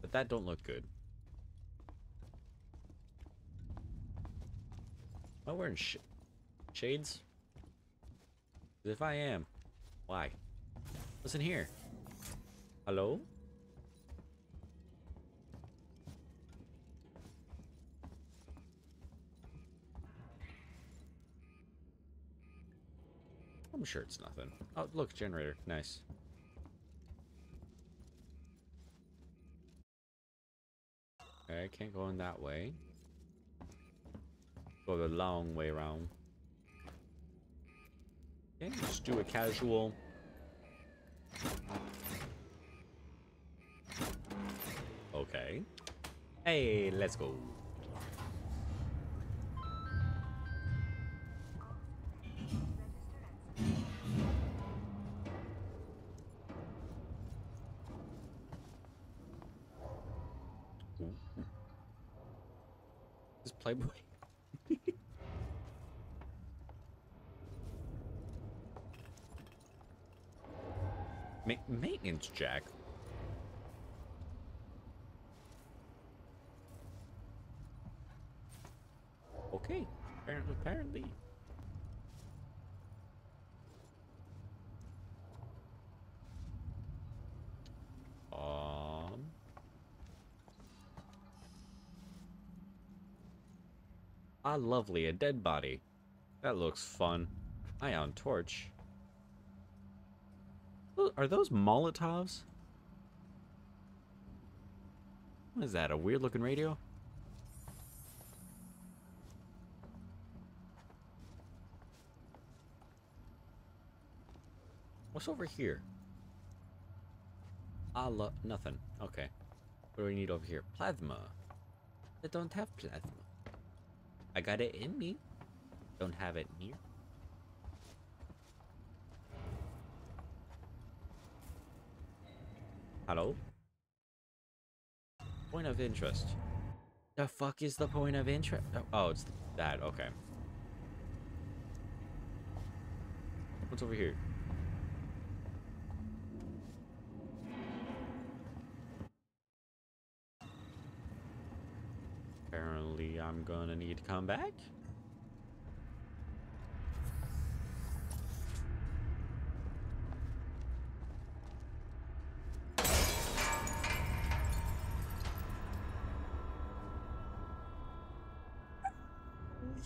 But that don't look good. Am I wearing sh shades? If I am, why? Listen here. Hello? I'm sure it's nothing. Oh, look, generator. Nice. Okay, I can't go in that way. Go the long way around. Okay, let's do a casual. Okay. Hey, let's go. Jack. Okay, apparently, apparently. Um. Ah, lovely, a dead body. That looks fun. Ion torch. Are those Molotovs? What is that, a weird looking radio? What's over here? Ah, nothing. Okay. What do we need over here? Plasma. I don't have plasma. I got it in me. Don't have it near. Hello? Point of interest. The fuck is the point of interest? Oh. oh, it's that. Okay. What's over here? Apparently, I'm gonna need to come back.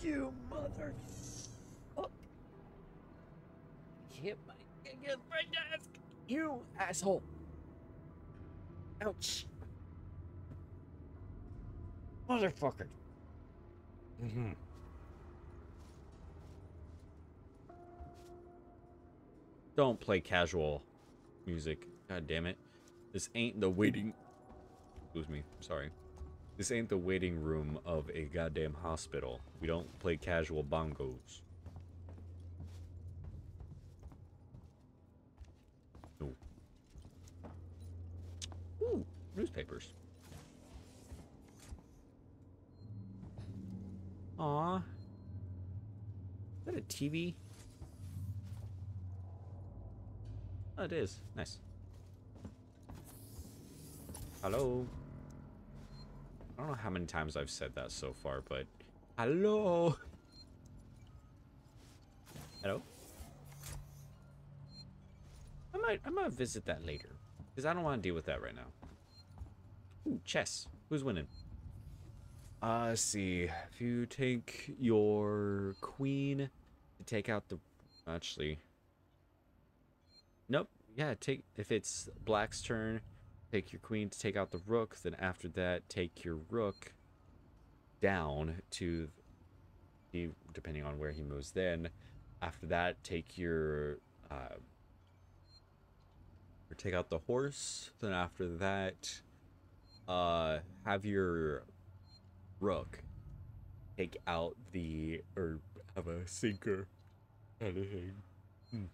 You mother. Hit my against my desk. You asshole. Ouch. Motherfucker. Mm-hmm. Don't play casual music. God damn it. This ain't the waiting. Excuse me. Sorry. This ain't the waiting room of a goddamn hospital. We don't play casual bongos. No. Ooh, newspapers. Aw. Is that a TV? Oh, it is. Nice. Hello? I don't know how many times I've said that so far, but... Hello? Hello? I might, I might visit that later. Because I don't want to deal with that right now. Ooh, chess. Who's winning? Uh, let's see. If you take your queen to take out the... Actually... Nope. Yeah, take... If it's black's turn, take your queen to take out the rook. Then after that, take your rook down to... The, depending on where he moves then. After that, take your... Uh, or take out the horse. Then after that, uh, have your rook take out the or have a sinker anything. Hmm.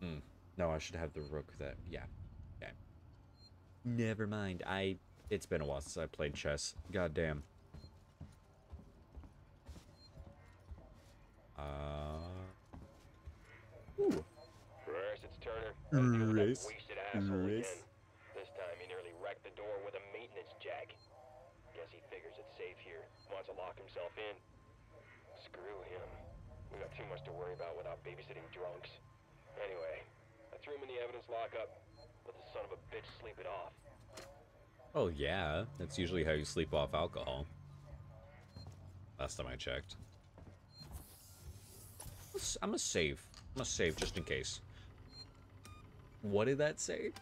Hmm. No, I should have the rook that yeah. Okay. Never mind. I it's been a while since I played chess. God damn. Uh First, it's Turner, Race. Race. again. This time, he nearly wrecked the door with a maintenance jack. Guess he figures it's safe here. Wants to lock himself in. Screw him. We got too much to worry about without babysitting drunks. Anyway, I threw him in the evidence lockup. Let the son of a bitch sleep it off. Oh yeah, that's usually how you sleep off alcohol. Last time I checked. I'm gonna save. I'm gonna save just in case. What did that say?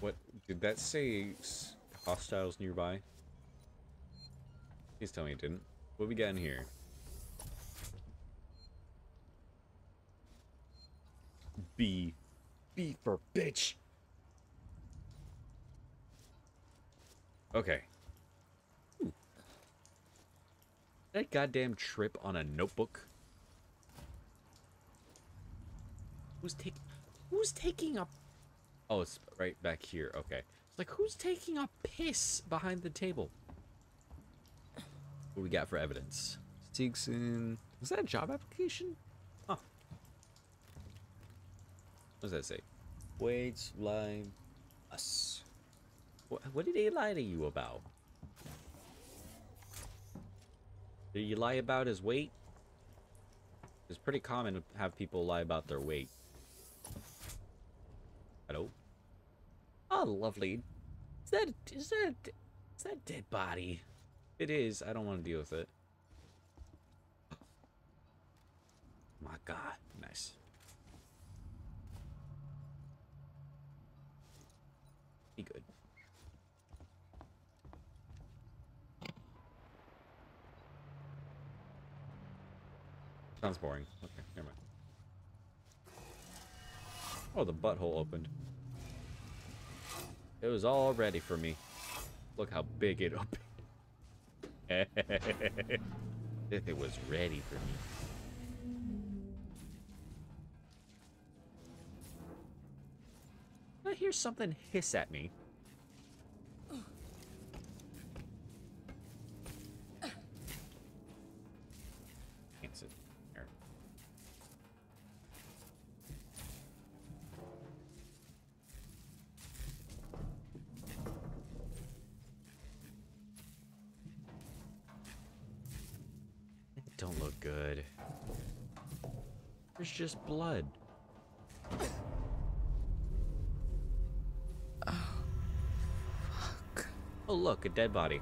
What did that say? Hostiles nearby. Please tell me it didn't. What we got in here? B. B for bitch. Okay. That goddamn trip on a notebook. Who's taking? Who's taking a? Oh, it's right back here. Okay. Like who's taking a piss behind the table? What we got for evidence? Seegson. Was that a job application? Huh. What does that say? Waits, lie, us. What, what did he lie to you about? Did you lie about his weight? It's pretty common to have people lie about their weight. Hello? Oh, lovely. Is that is that is that dead body? It is. I don't want to deal with it. My God, nice. Be good. Sounds boring. Okay, never mind. Oh, the butthole opened. It was all ready for me. Look how big it opened. it was ready for me. I hear something hiss at me. Just blood. Oh, oh, look, a dead body.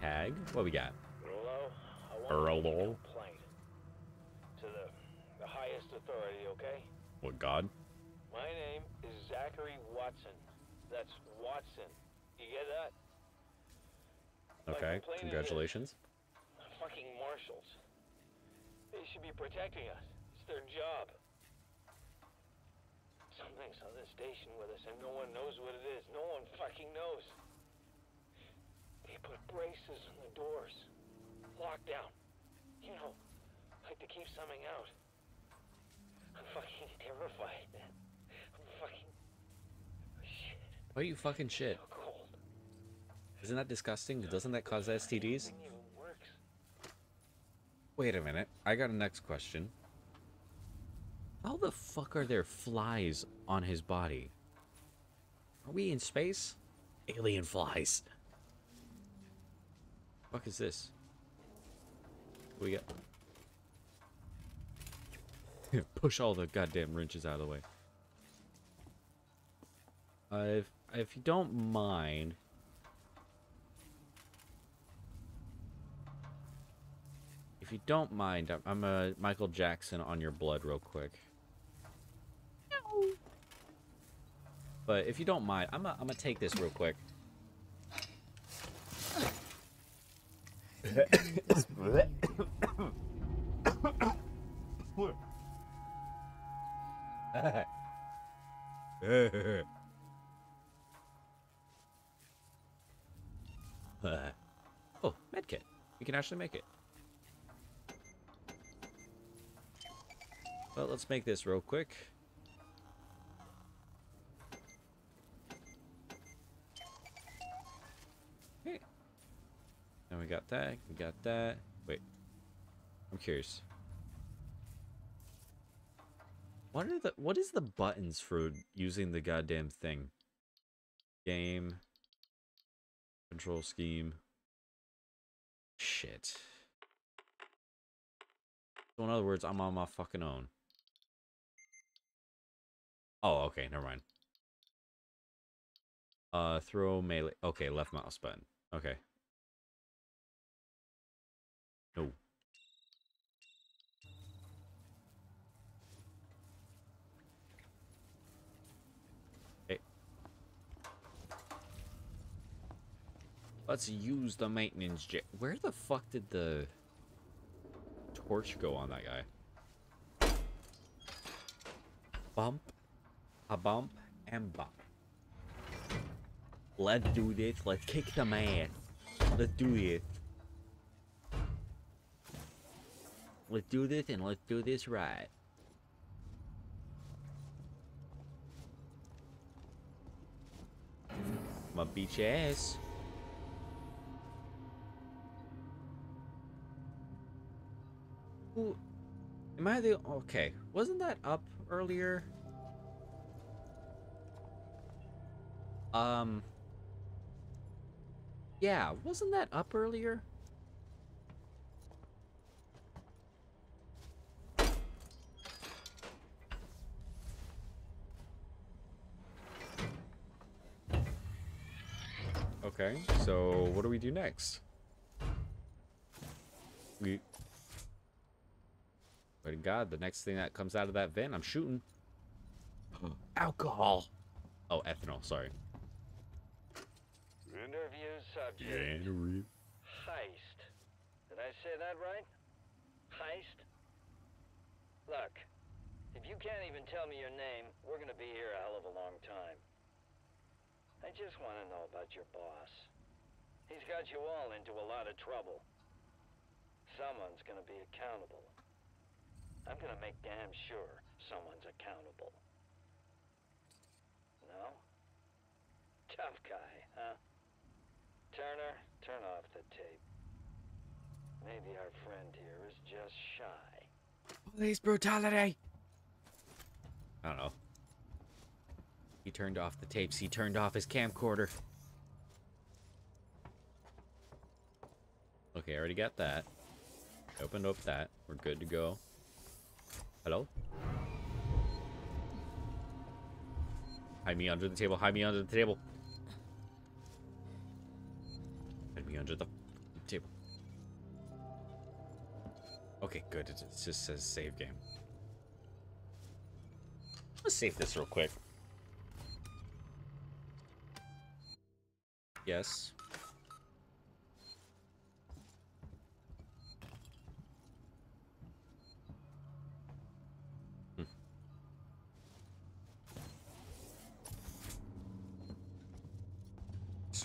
Hag, What we got? Rolo, I want Earl to make a Lowell? complaint to the, the highest authority, okay? What, God? My name is Zachary Watson. That's Watson. You get that? Okay, congratulations. Fucking marshals. They should be protecting us. It's their job. Something's on this station with us and no one knows what it is. No one fucking knows. They put braces on the doors. Lockdown. You know, like to keep something out. I'm fucking terrified, man. I'm fucking... Oh, shit. Why are you fucking shit? Isn't that disgusting? Doesn't that cause STDs? Wait a minute. I got a next question. How the fuck are there flies on his body? Are we in space? Alien flies. Fuck is this? We got? Push all the goddamn wrenches out of the way. Uh, if if you don't mind, if you don't mind, I'm, I'm a Michael Jackson on your blood real quick. No. But if you don't mind, I'm gonna take this real quick. oh, medkit. We can actually make it. Well, let's make this real quick. Okay. And we got that. We got that. Wait. I'm curious. What are the what is the buttons for using the goddamn thing? Game control scheme. Shit. So in other words, I'm on my fucking own. Oh, okay, never mind. Uh, throw melee. Okay, left mouse button. Okay. No. Let's use the maintenance jet. Where the fuck did the torch go on that guy? Bump, a bump, and bump. Let's do this. Let's kick some ass. Let's do this. Let's do this and let's do this right. My beach ass. Ooh, am I the okay? Wasn't that up earlier? Um. Yeah, wasn't that up earlier? Okay, so what do we do next? We... But God, the next thing that comes out of that vent, I'm shooting. Alcohol! Oh, ethanol, sorry. Subject. Yeah, interview. Heist. Did I say that right? Heist? Look, if you can't even tell me your name, we're gonna be here a hell of a long time. I just want to know about your boss. He's got you all into a lot of trouble. Someone's gonna be accountable. I'm gonna make damn sure someone's accountable. No? Tough guy, huh? Turner, turn off the tape. Maybe our friend here is just shy. Police brutality. I don't know. He turned off the tapes. He turned off his camcorder. Okay, I already got that. I Opened up that. We're good to go. Hello? Hide me under the table. Hide me under the table. Hide me under the table. Okay, good. It just says save game. Let's save this real quick. Yes.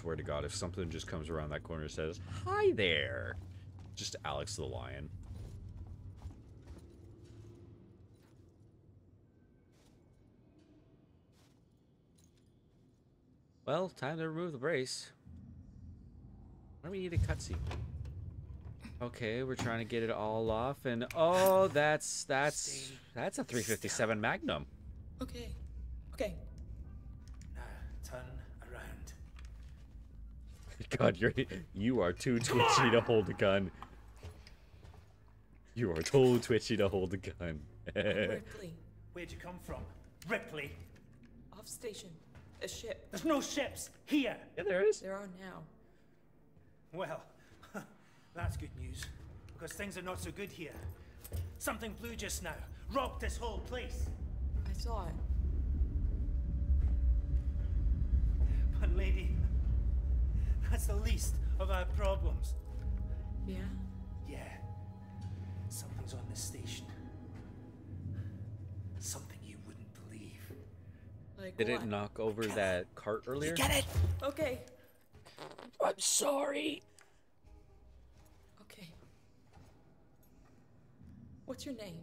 Swear to God, if something just comes around that corner and says, Hi there! Just Alex the Lion. Well, time to remove the brace. Why do we need a cutscene? Okay, we're trying to get it all off, and oh, that's that's that's a 357 Magnum. Okay. Okay. Now, turn around. God, you're you are too twitchy to hold a gun. You are too twitchy to hold a gun. Ripley. Where'd you come from? Ripley. Off station. A ship. There's no ships here. Yeah, there is. There are now. Well, that's good news. Because things are not so good here. Something blew just now. Rocked this whole place. I saw it. But lady, that's the least of our problems. Yeah? Yeah. Something's on this station. Something you wouldn't believe. Like Did what? it knock over that cart earlier? get it? Okay. I'm sorry. Okay. What's your name?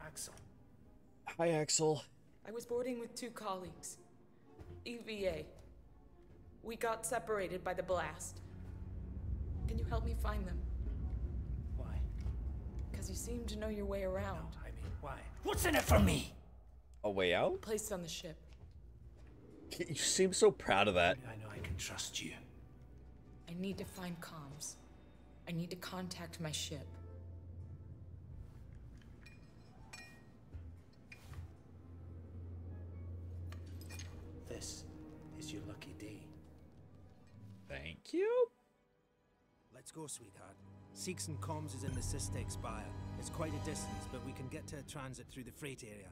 Axel. Hi, Axel. I was boarding with two colleagues. EVA. We got separated by the blast. Can you help me find them? Why? Because you seem to know your way around. I mean, why? What's in it for me? A way out? Placed on the ship. You seem so proud of that. I know I can trust you. I need to find comms. I need to contact my ship. Thank you. Let's go, sweetheart. Seegson Comms is in the Systech Spire. It's quite a distance, but we can get to a transit through the freight area.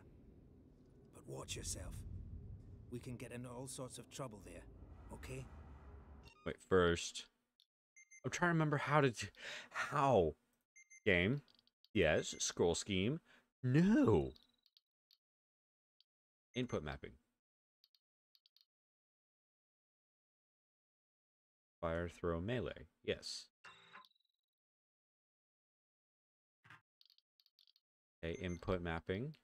But watch yourself. We can get into all sorts of trouble there, okay? Wait, first. I'm trying to remember how to do, how. Game. Yes. Scroll scheme. No. Input mapping. Fire throw melee. Yes. Okay, input mapping.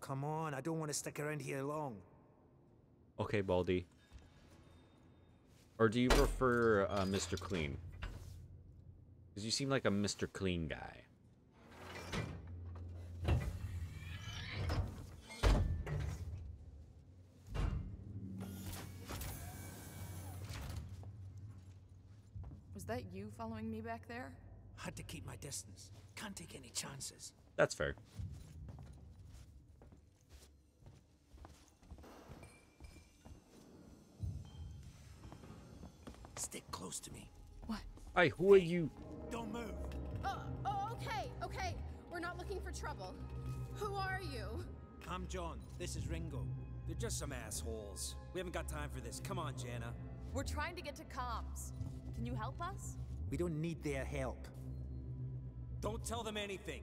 Come on, I don't want to stick around here long. Okay, Baldy. Or do you prefer uh, Mr. Clean? Because you seem like a Mr. Clean guy. Was that you following me back there? Had to keep my distance. Can't take any chances. That's fair. Stick close to me. What? Hey, who are you? Don't move. Oh, oh, okay, okay. We're not looking for trouble. Who are you? I'm John. This is Ringo. They're just some assholes. We haven't got time for this. Come on, Jana. We're trying to get to comms. Can you help us? We don't need their help. Don't tell them anything.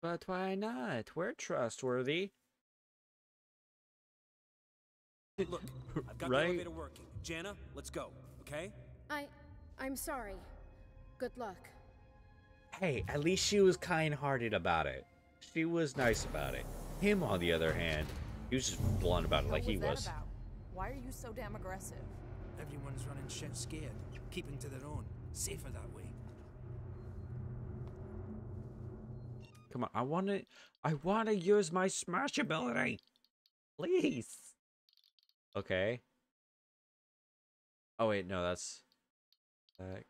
But why not? We're trustworthy. Look, I've got Right. the elevator working. Jana, let's go, okay? I. I'm sorry. Good luck. Hey, at least she was kind-hearted about it. She was nice about it. Him, on the other hand, he was just blunt about it, like what he that was. About? Why are you so damn aggressive? Everyone's running shit scared, keeping to their own. Safer that way. Come on, I want to, I want to use my smash ability, please. Okay. Oh wait, no, that's that.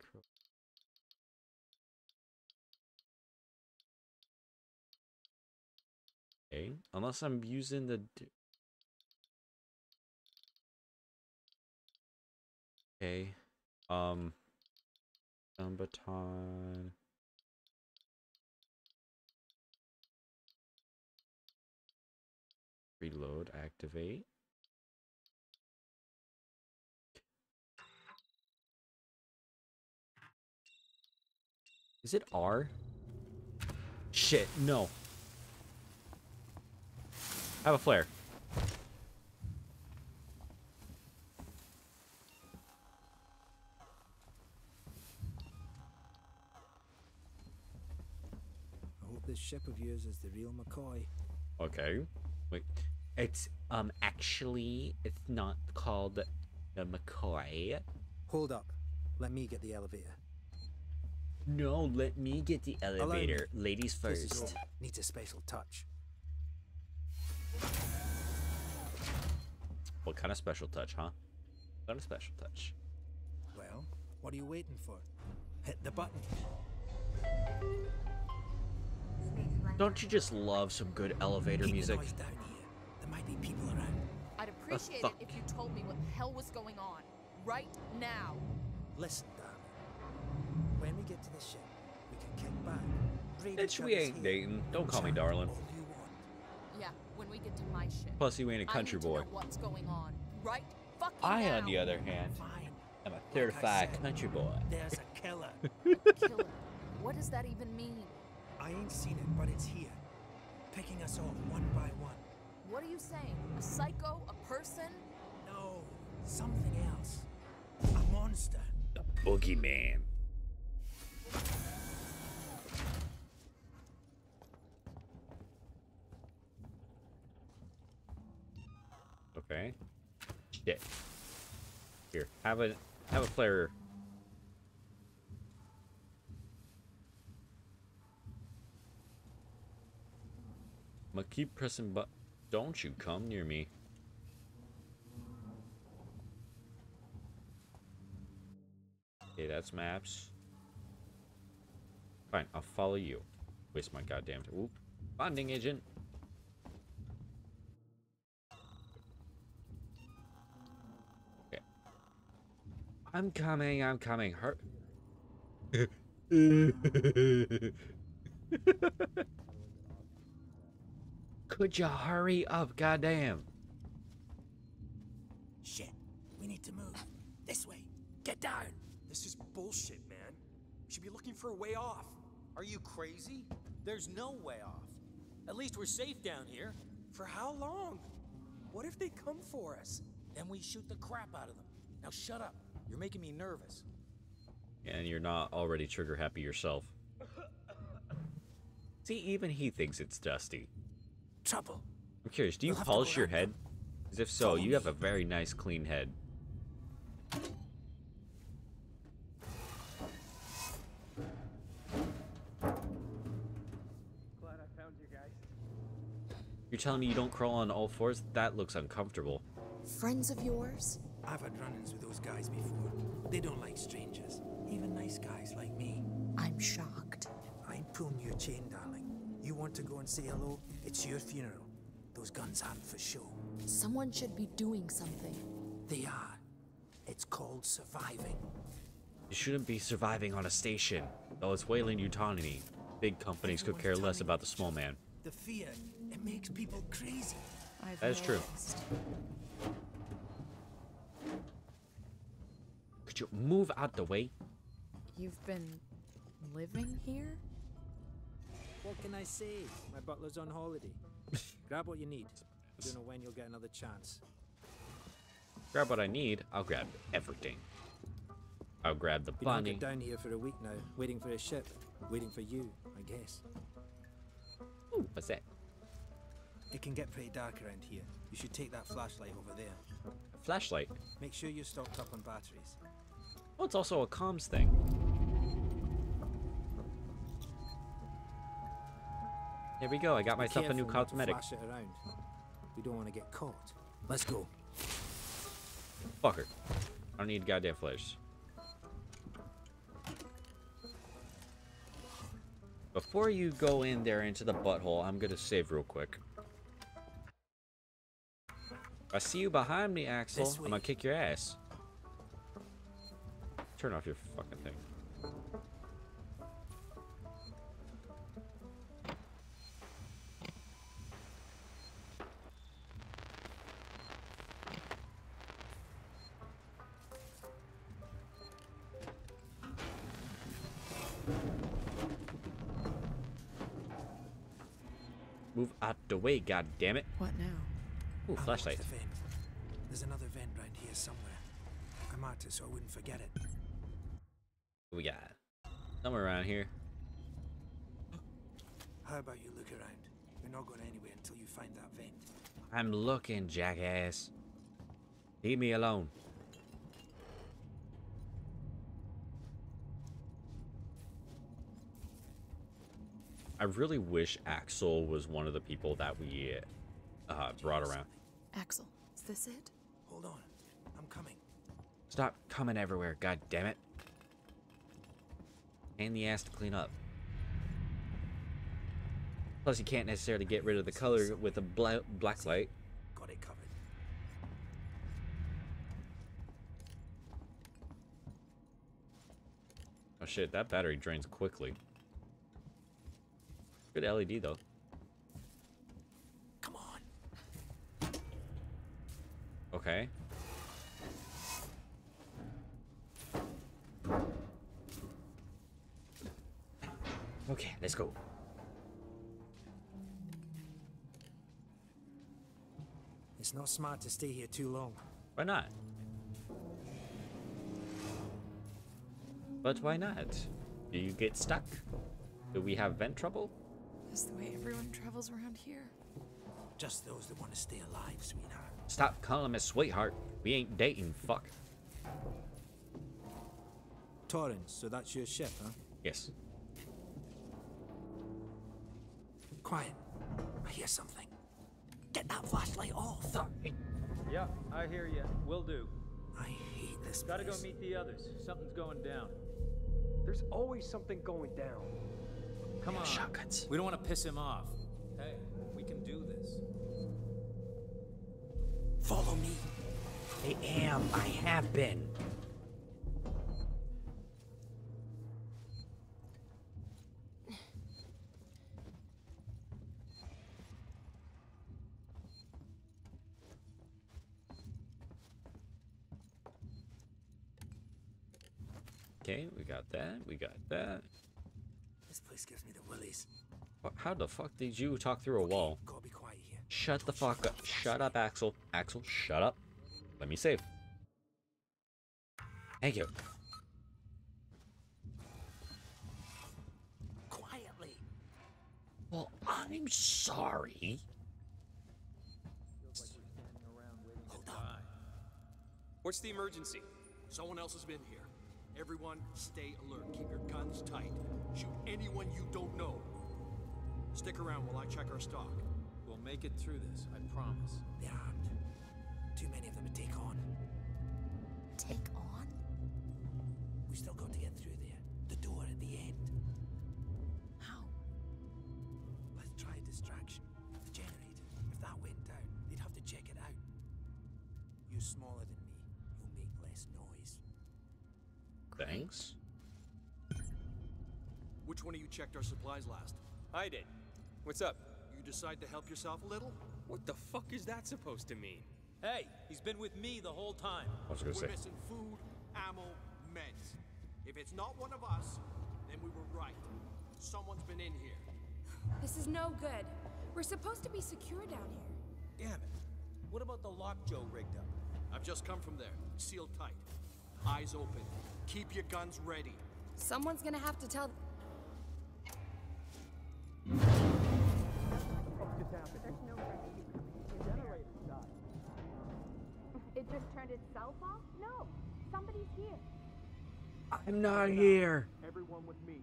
Okay, unless I'm using the. Okay, um, stun baton. Reload, activate. Is it R? Shit, no. Have a flare. I hope this ship of yours is the real McCoy. Okay. Wait. It's um actually it's not called the McCoy. Hold up. Let me get the elevator. No, let me get the Allow me. elevator. Ladies first. all- Needs a special touch. What kind of special touch, huh? What kind of special touch? Well, what are you waiting for? Hit the button. Don't you just love some good elevator Keep the music? noise down here. There might be people around. I'd appreciate it if you told me what the hell was going on. Right now. Listen, darling. When we get to the ship, we can kick back. raid Bitch, we ain't hair, dating. Don't call me darling. all you want. Yeah, when we get to my ship. Plus, you ain't a country need boy. what's going on. Right fucking I, now. on the other hand, am a Like I certified said, country boy. There's a killer. Killer. What does that even mean? I ain't seen it, but it's here. Picking us off one by one. What are you saying? A psycho? A person? No, something else. A monster. The boogeyman. Okay. Shit. Here, have a have a player. i keep pressing but don't you come near me. Okay, that's maps. Fine, I'll follow you. Waste my goddamn time. Oop. Bonding agent. Okay. I'm coming, I'm coming. Hurt. Could you hurry up, goddamn? Shit. We need to move. This way. Get down. This is bullshit, man. We should be looking for a way off. Are you crazy? There's no way off. At least we're safe down here. For how long? What if they come for us? Then we shoot the crap out of them. Now shut up. You're making me nervous. And you're not already trigger happy yourself. See, even he thinks it's dusty. Trouble. I'm curious, do you We'll polish your head? Because if so, you have a very nice clean head. You're telling me you don't crawl on all fours? That looks uncomfortable. Friends of yours? I've had run-ins with those guys before. They don't like strangers. Even nice guys like me. I'm shocked. I'm pulling your chain, darling. You want to go and say hello? It's your funeral. Those guns aren't for show. Someone should be doing something. They are. It's called surviving. You shouldn't be surviving on a station. Though it's Weyland-Yutani. Big companies could care less about the small man. The fear, it makes people crazy. I've That is true. Could you move out the way? You've been living here? What can I say? My butler's on holiday. Grab what you need. I don't know when you'll get another chance. Grab what I need, I'll grab everything. I'll grab the Been bunny. hunkered down here for a week now, waiting for a ship. Waiting for you, I guess. Ooh, what's that? It can get pretty dark around here. You should take that flashlight over there. A flashlight. Make sure you're stocked up on batteries. Well, it's also a comms thing. There we go. I got Be myself a new cosmetic. Flash it around. We don't want to get caught. Let's go. Fucker. I don't need goddamn flash. Before you go in there into the butthole, I'm gonna save real quick. If I see you behind me, Axel, I'm gonna kick your ass. Turn off your fucking thing. Move out the way, god damn it. What now? Ooh, flashlight. the vent. There's another vent round here somewhere. I marked it so I wouldn't forget it. What we got? Somewhere around here. How about you look around? We're not going anywhere until you find that vent. I'm looking, jackass. Leave me alone. I really wish Axel was one of the people that we uh, brought around. Axel, is this it? Hold on. I'm coming. Stop coming everywhere, god damn it. And the ass to clean up. Plus, you can't necessarily get rid of the color with a bla black light. Got it covered. Oh shit, that battery drains quickly. Good LED though. Come on. Okay. Okay, let's go. It's not smart to stay here too long. Why not? But why not? Do you get stuck? Do we have vent trouble? Is the way everyone travels around here? Just those that want to stay alive, sweetheart. Stop calling me sweetheart. We ain't dating, fuck. Torrens, so that's your ship, huh? Yes. Quiet. I hear something. Get that flashlight off. Yeah, I hear you. Will do. I hate this Gotta go meet the others. Something's going down. There's always something going down. Come on. Shotguns. We don't want to piss him off. Hey, Follow me. I am. I have been. Okay, we got that. We got that. This place gives me the willies. How the fuck did you talk through a wall? Gotta be quiet here. Shut the fuck up. Shut up, Axel. Axel, shut up. Let me save. Thank you. Quietly. Well, I'm sorry. What's the emergency? Someone else has been here. Everyone, stay alert. Keep your guns tight. Shoot anyone you don't know. Stick around while I check our stock. We'll make it through this, I promise. They're armed. Too many of them to take on. Take on? We still got to get through there. The door at the end. How? Let's try a distraction. The generator. If that went down, they'd have to check it out. You're smaller than me. You'll make less noise. Thanks. Which one of you checked our supplies last? I did. What's up? You decide to help yourself a little? What the fuck is that supposed to mean? Hey, he's been with me the whole time. I was gonna We're say. missing food, ammo, meds. If it's not one of us, then we were right. Someone's been in here. This is no good. We're supposed to be secure down here. Damn it. What about the lock Joe rigged up? I've just come from there. Sealed tight. Eyes open. Keep your guns ready. Someone's gonna have to tell. It just turned itself off? No. Somebody's here. I'm not here. Everyone with me.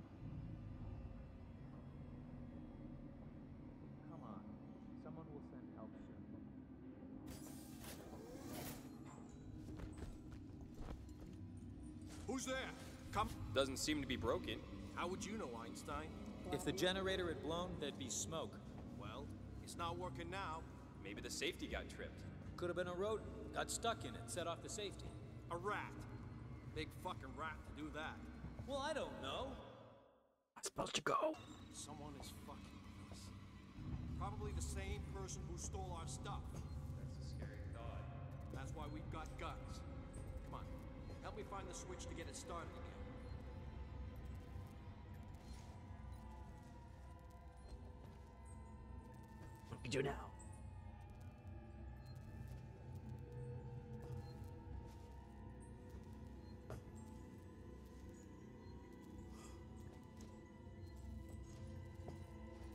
Come on. Someone will send help soon. Who's there? Come. Doesn't seem to be broken. How would you know, Einstein? If the generator had blown, there'd be smoke. Well, it's not working now. Maybe the safety got tripped. Could have been a rodent. Got stuck in it, set off the safety. A rat. Big fucking rat to do that. Well, I don't know. I'm supposed to go. Someone is fucking with us. Probably the same person who stole our stuff. That's a scary thought. That's why we've got guns. Come on, help me find the switch to get it started again. What do now?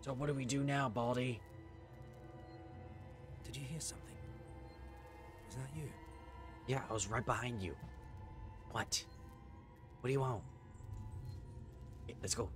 So what do we do now, Baldy? Did you hear something? Was that you? Yeah, I was right behind you. What? What do you want? Okay, let's go.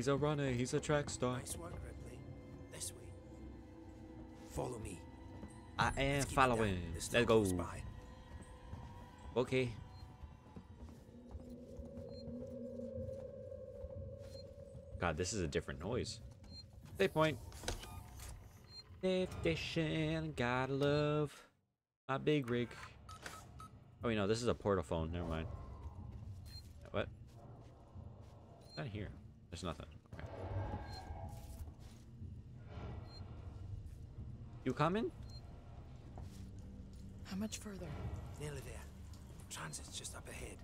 He's a runner. He's a track star. Nice work, Ripley. This way. Follow me. I am Let's following. Let's go. by. Okay. God, this is a different noise. Save point. Liftation, gotta love my big rig. Oh, wait, no, this is a portal phone. Never mind. What? Not here. There's nothing. Okay. You coming? How much further? Nearly there. Transit's just up ahead.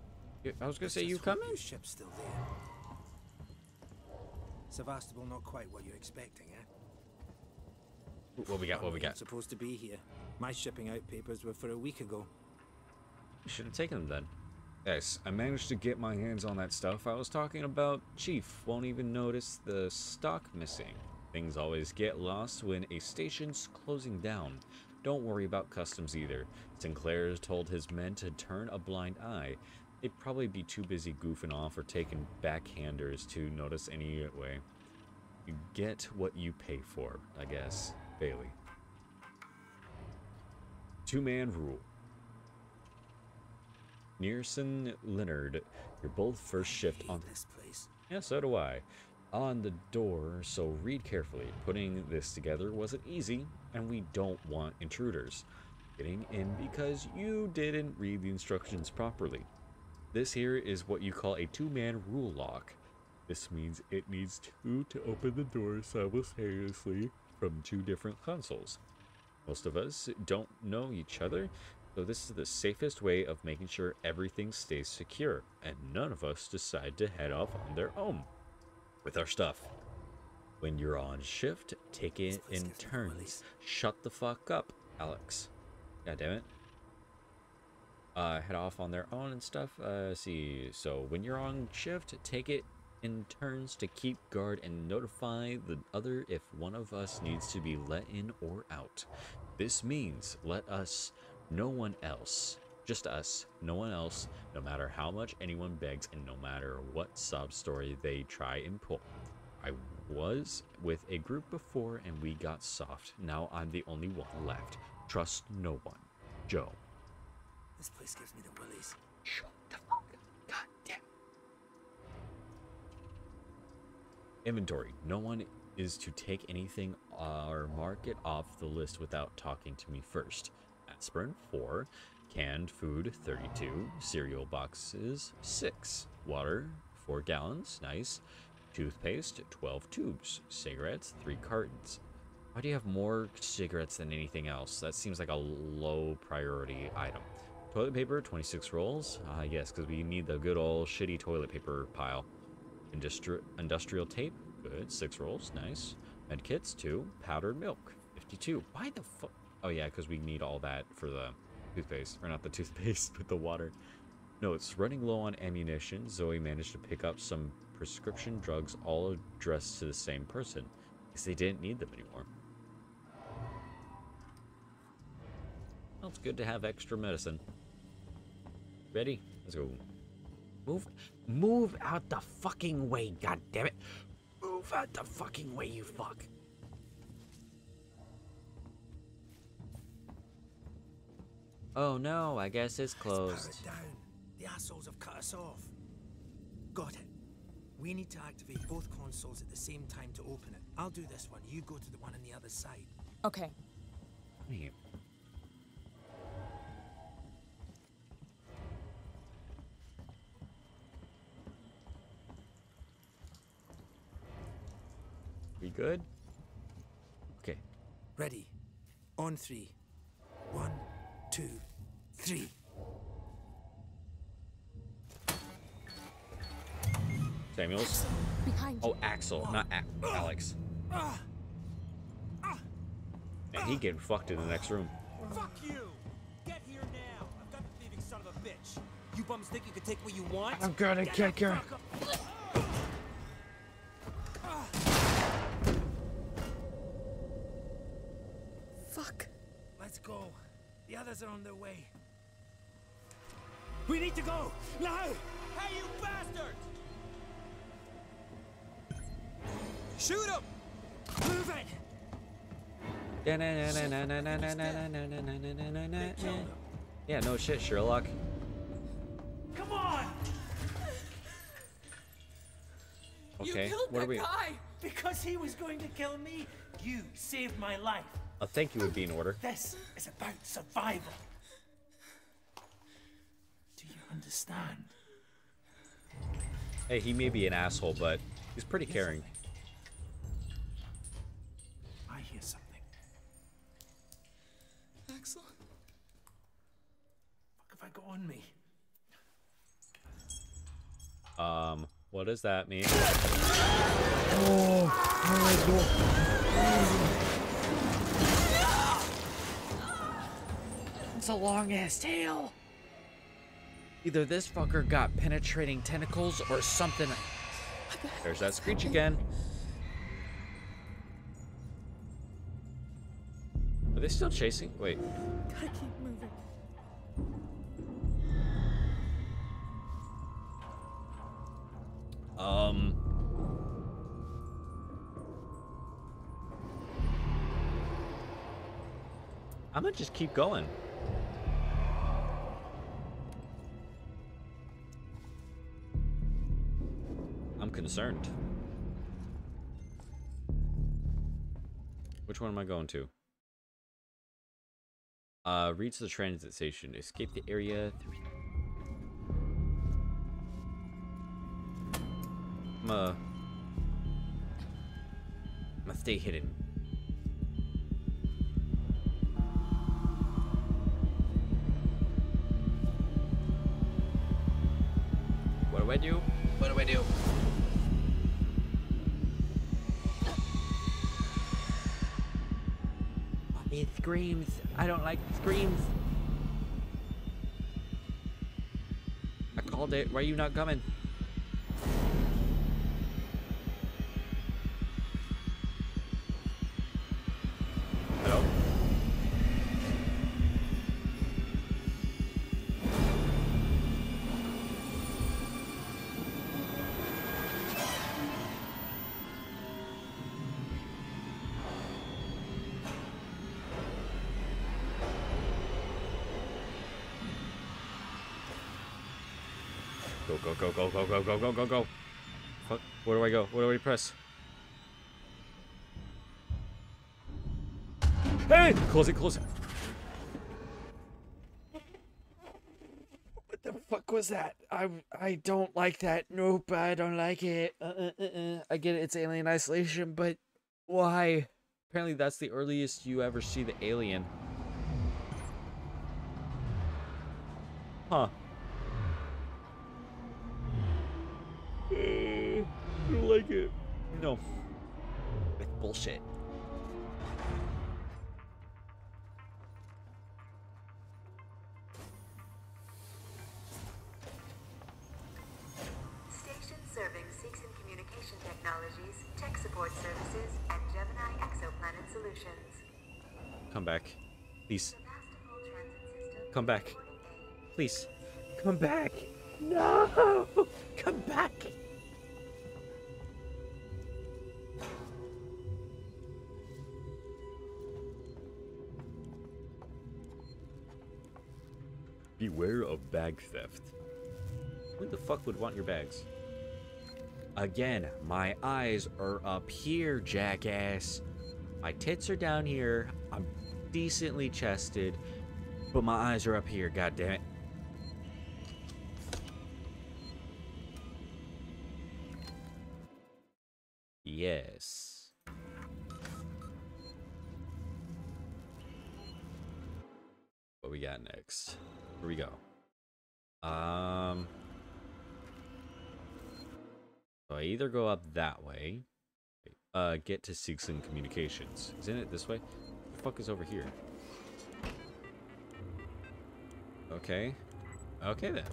Yeah, I was gonna Let's say, you hope coming? Your ship's still there. Sevastopol not quite what you're expecting, eh? What we got? What we got? Supposed to be here. My shipping out papers were for a week ago. You should have taken them then. Yes, I managed to get my hands on that stuff I was talking about. Chief won't even notice the stock missing. Things always get lost when a station's closing down. Don't worry about customs either. Sinclair told his men to turn a blind eye. They'd probably be too busy goofing off or taking backhanders to notice anyway. You get what you pay for, I guess. Bailey. Two man rule. Nearson Leonard, you're both first shift on this place. Yeah, so do I. On the door, so read carefully. Putting this together wasn't easy, and we don't want intruders getting in because you didn't read the instructions properly. This here is what you call a two-man rule lock. This means it needs two to open the door simultaneously from two different consoles. Most of us don't know each other, so this is the safest way of making sure everything stays secure, and none of us decide to head off on their own with our stuff. When you're on shift, take it in turns. Shut the fuck up, Alex. God damn it. Uh, head off on their own and stuff. Uh, see, so when you're on shift, take it in turns to keep guard and notify the other if one of us needs to be let in or out. This means let us, no one else, just us, no one else, no matter how much anyone begs and no matter what sob story they try and pull. I was with a group before and we got soft. Now I'm the only one left. Trust no one. Joe. This place gives me the willies. Shut the fuck up. God damn. Inventory. No one is to take anything or mark it off the list without talking to me first. Aspirin, 4. Canned food, 32. Cereal boxes, 6. Water, 4 gallons. Nice. Toothpaste, 12 tubes. Cigarettes, 3 cartons. Why do you have more cigarettes than anything else? That seems like a low priority item. Toilet paper, 26 rolls. Ah, yes, because we need the good old shitty toilet paper pile. Industri- industrial tape, good. 6 rolls, nice. Med kits, 2. Powdered milk, 52. Why the fuck? Oh, yeah, because we need all that for the toothpaste. Or not the toothpaste, but the water. No, it's running low on ammunition. Zoe managed to pick up some prescription drugs all addressed to the same person. Because they didn't need them anymore. Well, it's good to have extra medicine. Ready? Let's go. Move, move out the fucking way, God damn it! Move out the fucking way, you fuck! Oh no, I guess it's Power closed. it down. The assholes have cut us off. Got it. We need to activate both consoles at the same time to open it. I'll do this one. You go to the one on the other side. Okay. Wait. We good? Okay. Ready. On three. One, two, three. Samuels. Behind Oh, Axel, not A- Alex. And he getting fucked in the next room. Fuck you! Get here now! I've got the thieving son of a bitch! You bums think you can take what you want? I'm gonna Get kick the her. Fuck. Let's go. The others are on their way. We need to go! Now! Hey, you bastards! Shoot him! Move it! Yeah, no shit, Sherlock. Come on! Okay, what are we? Because he was going to kill me, you saved my life. A thank you would be in order. This is about survival. Do you understand? Hey, he may be an asshole, but he's pretty caring. I hear something. Axel? What have I got on me. Um, what does that mean? Oh, It's a long ass tail. Either this fucker got penetrating tentacles or something. There's that screech again. Are they still chasing? Wait. Gotta keep moving. Um. I'm gonna just keep going. Concerned. Which one am I going to? Uh, reach the transit station. Escape the area. I'm uh, I'm gonna stay hidden. What do I do? What do I do? Screams. I don't like screams. I called it. Why are you not coming? Go, go, go, go, go, go, Where do I go? Where do I press? Hey! Close it, close it. What the fuck was that? I, I don't like that. Nope, I don't like it. Uh, uh, uh, uh. I get it, it's Alien Isolation, but why? Apparently that's the earliest you ever see the alien. Huh. Bullshit. Station serving Seegson Communication Technologies, tech support services, and Gemini exoplanet solutions. Come back. Please. Come back. Please. Come back. Would want your bags? Again, my eyes are up here, jackass. My tits are down here. I'm decently chested, but my eyes are up here, god go up that way, uh, get to Seegson Communications. Isn't it this way? The fuck is over here? Okay. Okay then.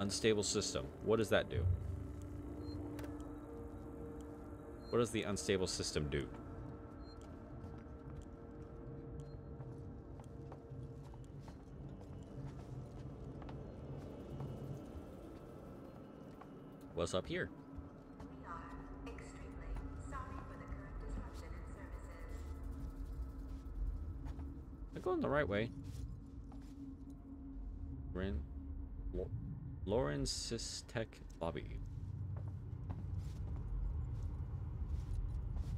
Unstable system. What does that do? What does the unstable system do? What's up here? We are extremely sorry for the current disruption in services. I'm going the right way. Ren, Lorenz Systech Lobby.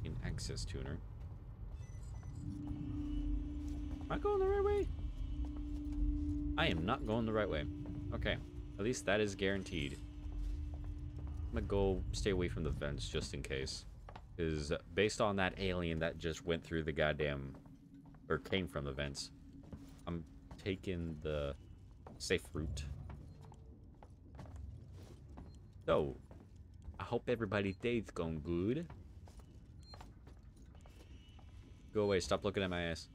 In access tuner. Am I going the right way? I am not going the right way. Okay, at least that is guaranteed. Gonna go stay away from the vents just in case. Is based on that alien that just went through the goddamn or came from the vents. I'm taking the safe route. So, I hope everybody's day's going good. Go away, stop looking at my ass.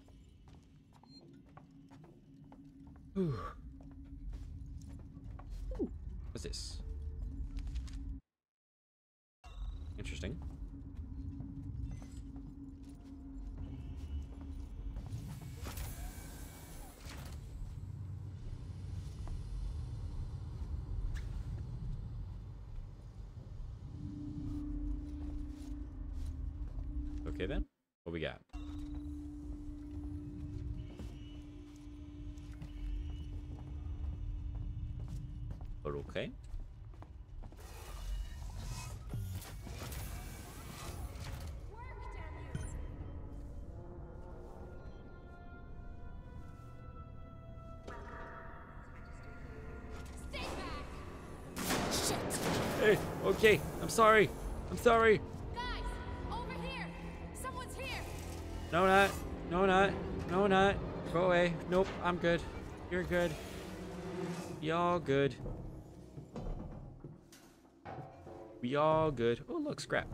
Whew. What's this? Okay. Hey, okay, I'm sorry. I'm sorry. Over here! Someone's here! No, not. No, not. No, not. Go away. Nope, I'm good. You're good. Y'all good. We all good. Oh, look, scrap.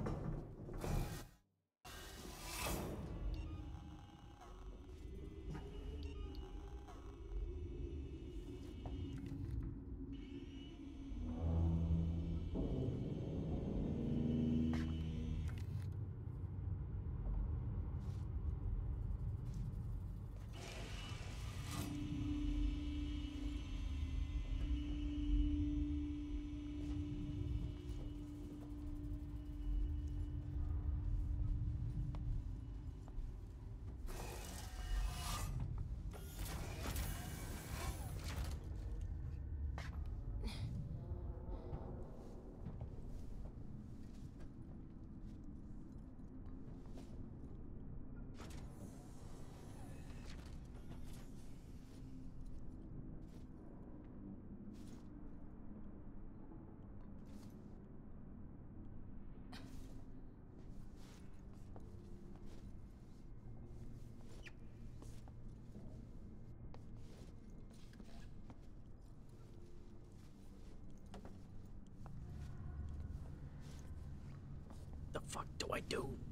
Do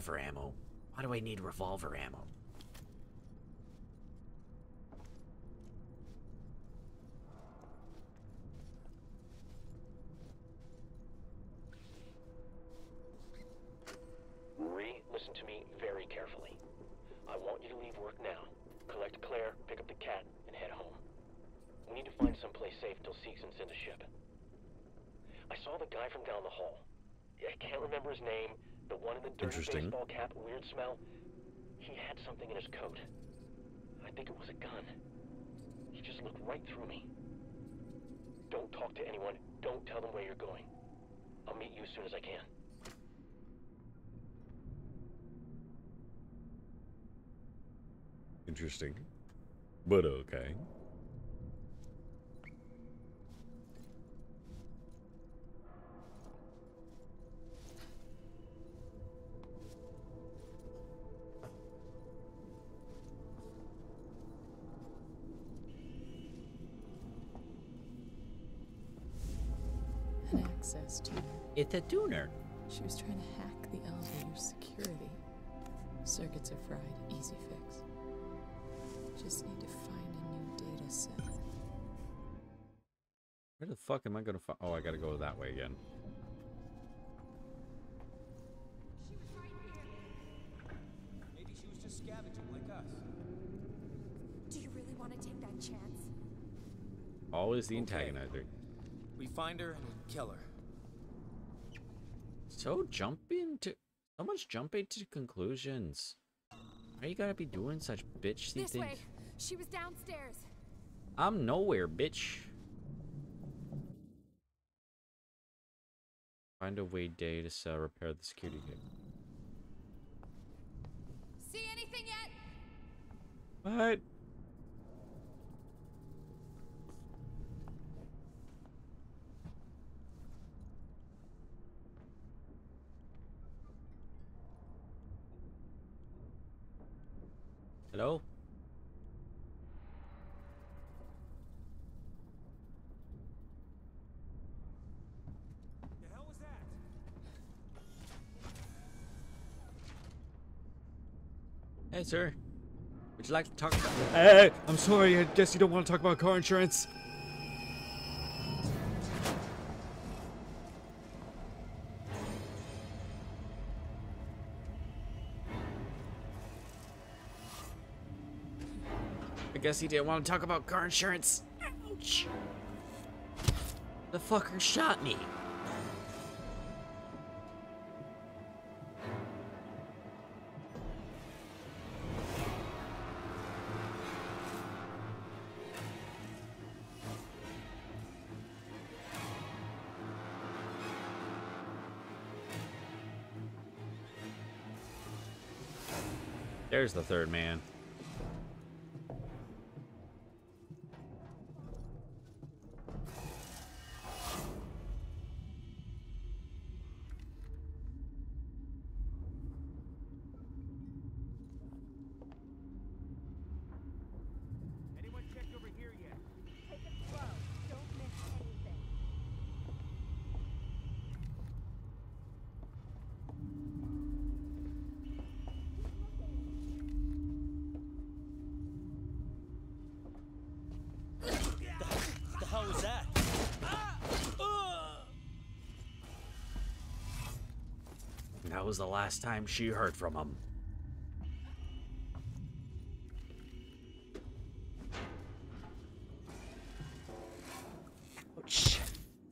Revolver ammo? Why do I need revolver ammo? Ree, listen to me very carefully. I want you to leave work now. Collect Claire, pick up the cat, and head home. We need to find someplace safe till Seegson sends a ship. I saw the guy from down the hall. I can't remember his name. The one in the dirty Interesting. baseball cap, weird smell. He had something in his coat. I think it was a gun. He just looked right through me. Don't talk to anyone. Don't tell them where you're going. I'll meet you as soon as I can. Interesting. But okay. It's a tuner. She was trying to hack the elevator's security. Circuits are fried. Easy fix. Just need to find a new data set. Where the fuck am I gonna find? Oh, I gotta go that way again. Maybe she was just scavenging like us. Do you really want to take that chance? Always the Okay. antagonizer. We find her and we kill her. So jumping to so much jumping to conclusions. Why you gotta be doing such bitchy This things? way. She was downstairs. I'm nowhere, bitch. Find a way day to sell repair the security gate. See anything yet? What? Hello? Hey, sir. Would you like to talk about... Hey, I'm sorry. I guess you don't want to talk about car insurance. Guess he didn't want to talk about car insurance. Ouch. The fucker shot me. There's the third man. Was the last time she heard from him. Ouch.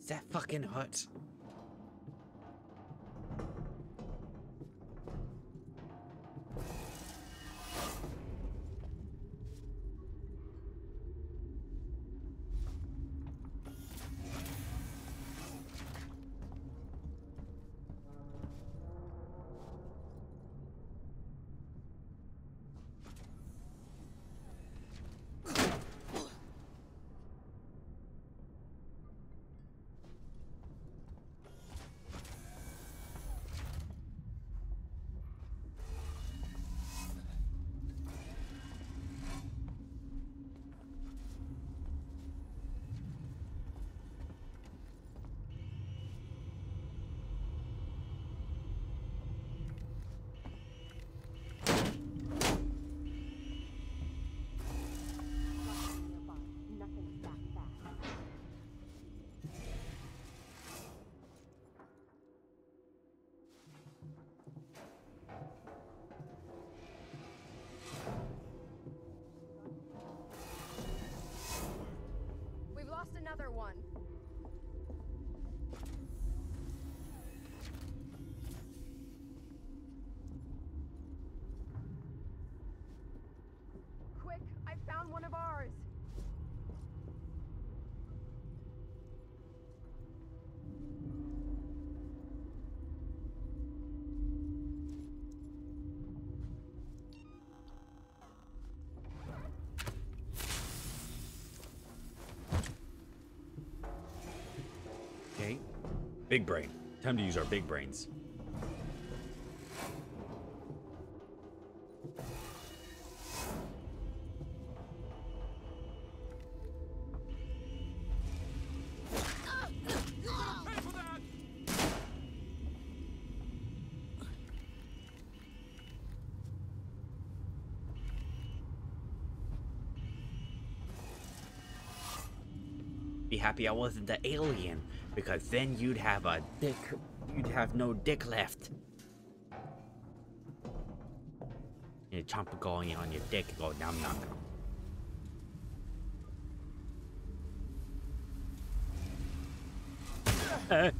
That fucking hurt. One. Big brain. Time to use our big brains. Be happy I wasn't the alien, because then you'd have a dick. You'd have no dick left. You chomp going on your dick, go nom nom nom. Uh,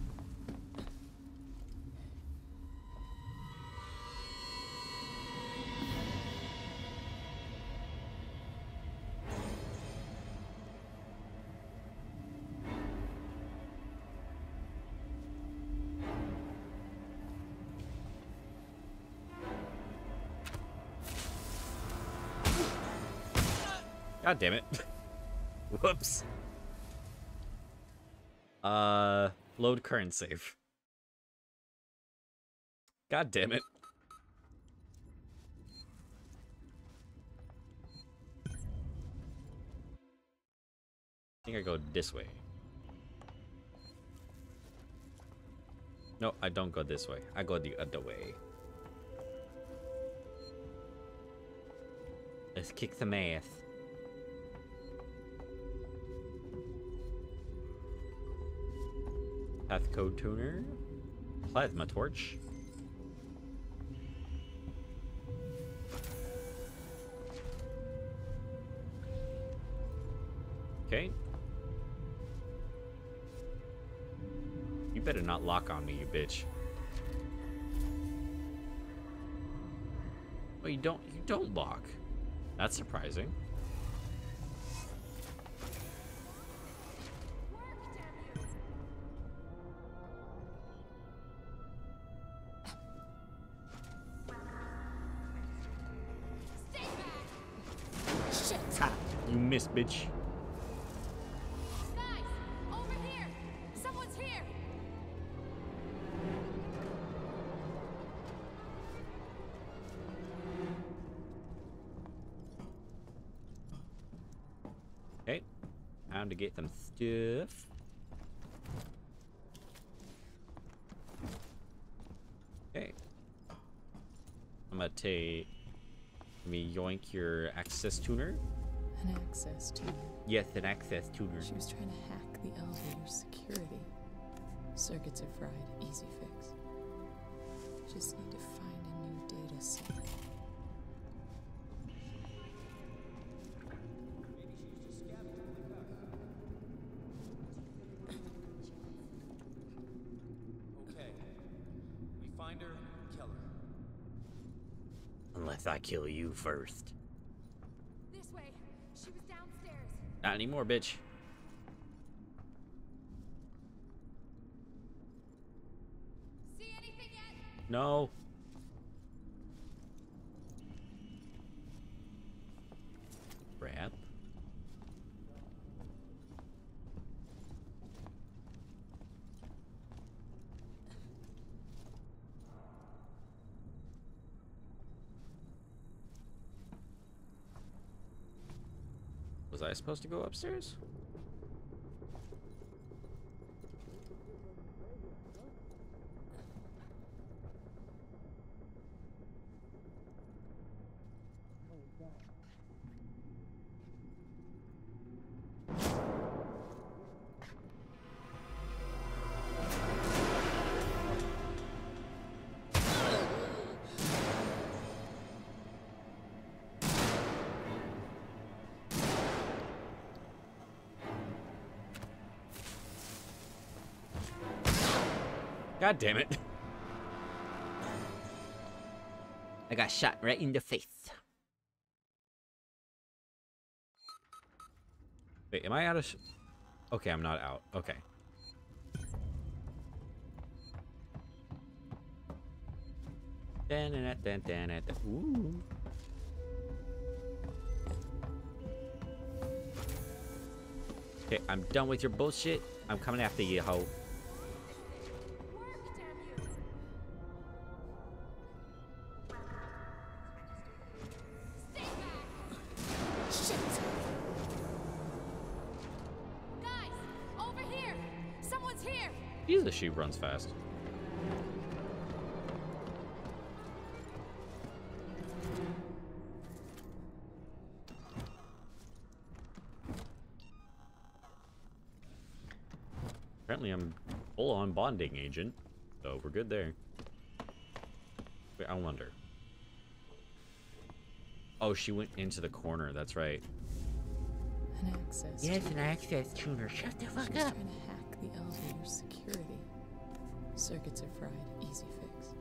God damn it. Whoops. Uh, load current save. God damn it. I think I go this way. No, I don't go this way. I go the other way. Let's kick some ass. Path code tuner. Plasma torch. Okay. You better not lock on me, you bitch. Oh, you don't you don't lock. That's surprising. You missed, bitch. Guys, over here! Someone's here! Okay. Time to get some stuff. Okay. I'm gonna take. Let me yoink your access tuner. An access tuner. Yes, an access tuner. She was trying to hack the elevator's security. Circuits are fried. Easy fix. Just need to find a new data set. Okay. We find her, kill her. Unless I kill you first. Anymore, bitch. See anything yet? No. Crap. Was I supposed to go upstairs? God damn it. I got shot right in the face. Wait, am I out of sh- Okay, I'm not out. Okay. Ooh. Okay, I'm done with your bullshit. I'm coming after you, hoe. Runs fast. Apparently I'm full-on bonding agent, so we're good there. Wait, I wonder. Oh, she went into the corner, that's right. An access Yes, an access tuner. Shut the She fuck was up. trying to hack the elevator's security. Circuits are fried. Easy fix.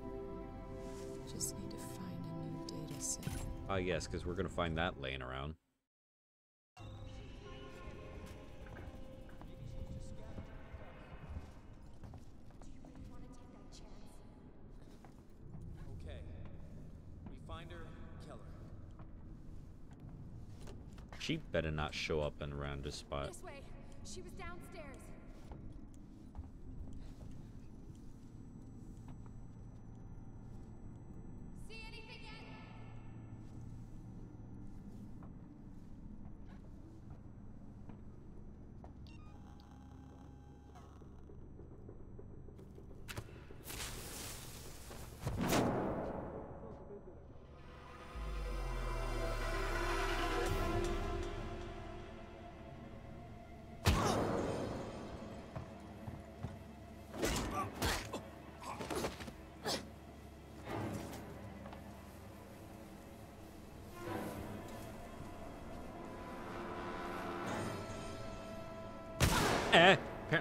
Just need to find a new data set. Ah, yes, because we're gonna find that laying around. Okay. We find her, kill her. She better not show up and around this spot. This way. She was downstairs.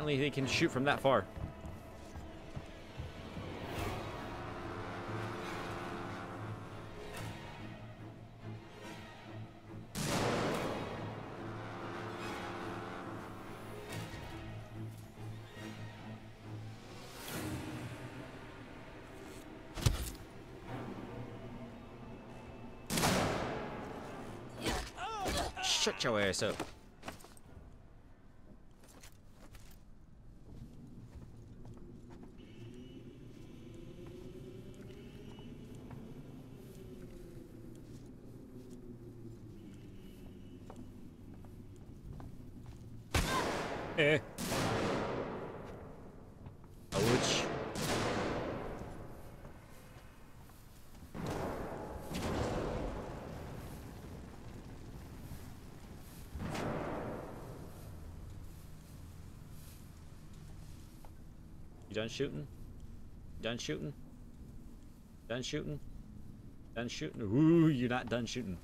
Apparently they can shoot from that far. Shut your ass up. Eh. Ouch. You done shooting? Done shooting? Done shooting? Done shooting? Ooh, you're not done shooting.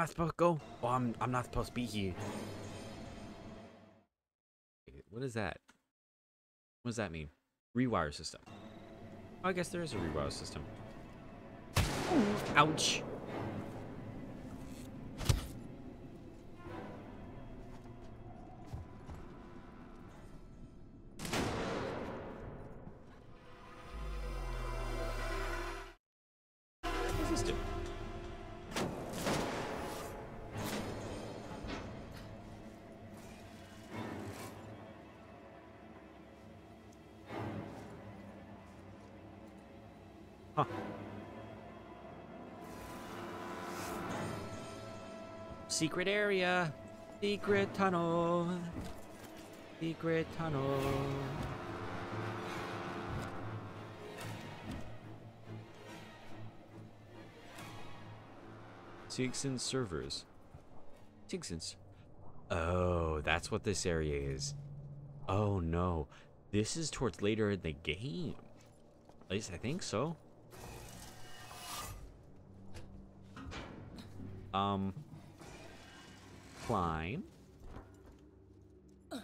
Am I supposed to go? Oh, I'm I'm not supposed to be here. What is that? What does that mean? Rewire system. Oh, I guess there is a rewire system. Ouch. Secret area. Secret tunnel. Secret tunnel. Seegson servers. Seegson's. Oh, that's what this area is. Oh no. This is towards later in the game. At least I think so. Um. Climb. I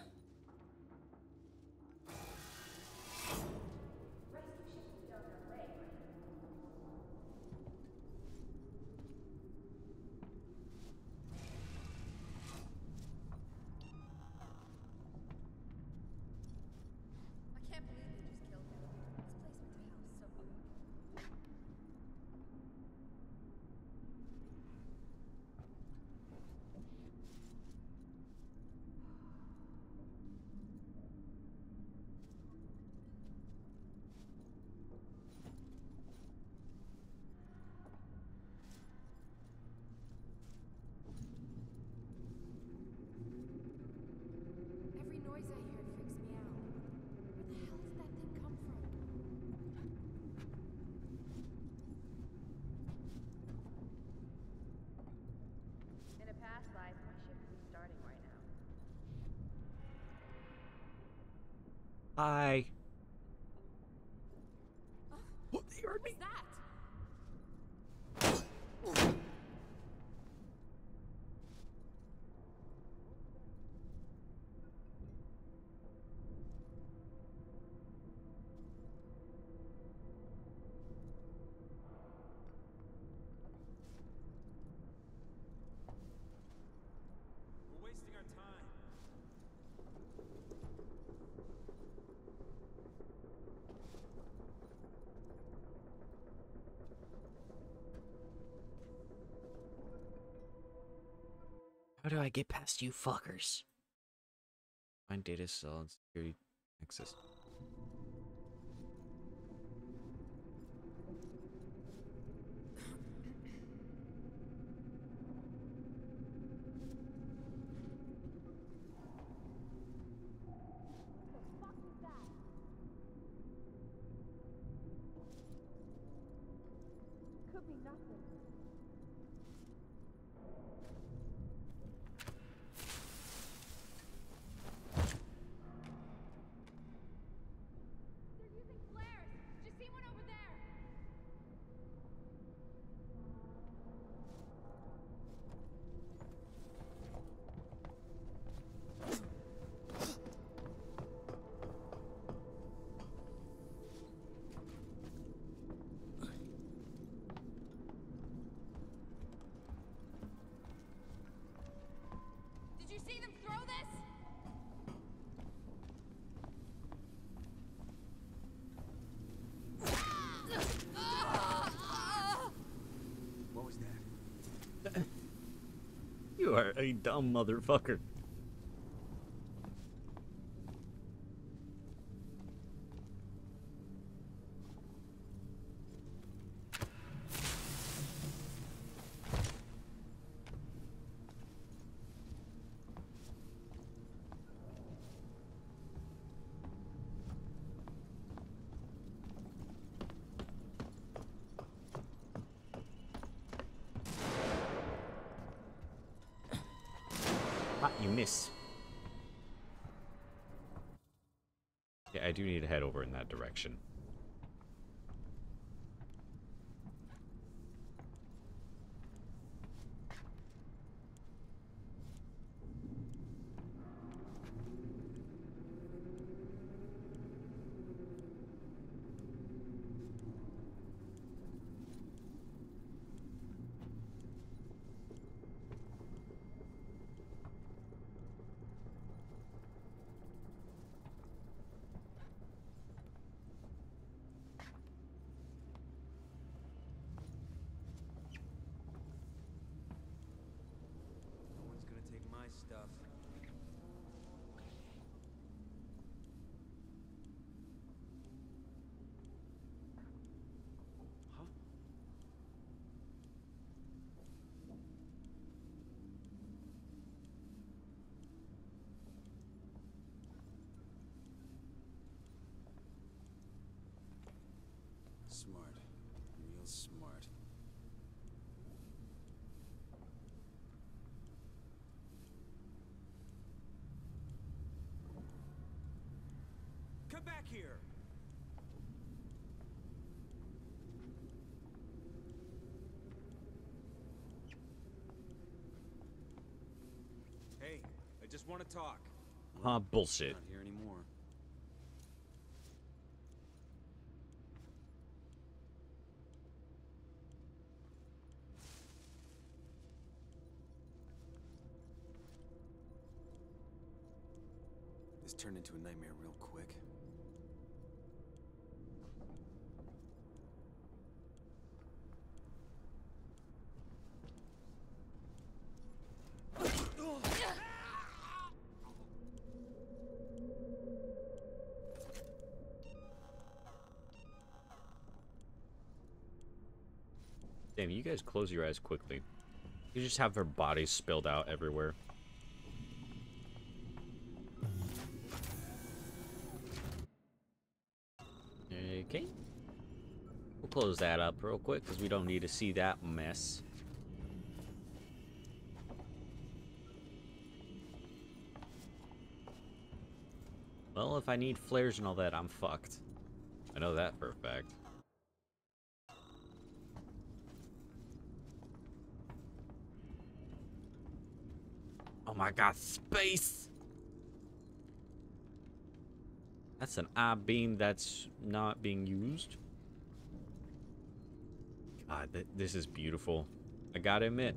can't believe they just killed him. This place went to hell so quick. Every noise I hear freaks me out. Where the hell does that thing come from? In a past life, my ship is starting right now. Hi. Oh, they heard me. What's that? How do I get past you fuckers? Find data cell and security access. Are a dumb motherfucker. You missed. Yeah, I do need to head over in that direction. No one's gonna take my stuff. Smart. Real smart. Come back here! Hey, I just want to talk. Ah, bullshit. Not here anymore. This turned into a nightmare real quick. You guys close your eyes quickly. You just have their bodies spilled out everywhere. Okay. We'll close that up real quick because we don't need to see that mess. Well, if I need flares and all that, I'm fucked. I know that for a fact. My god, space! That's an I-beam that's not being used. God, th this is beautiful. I gotta admit,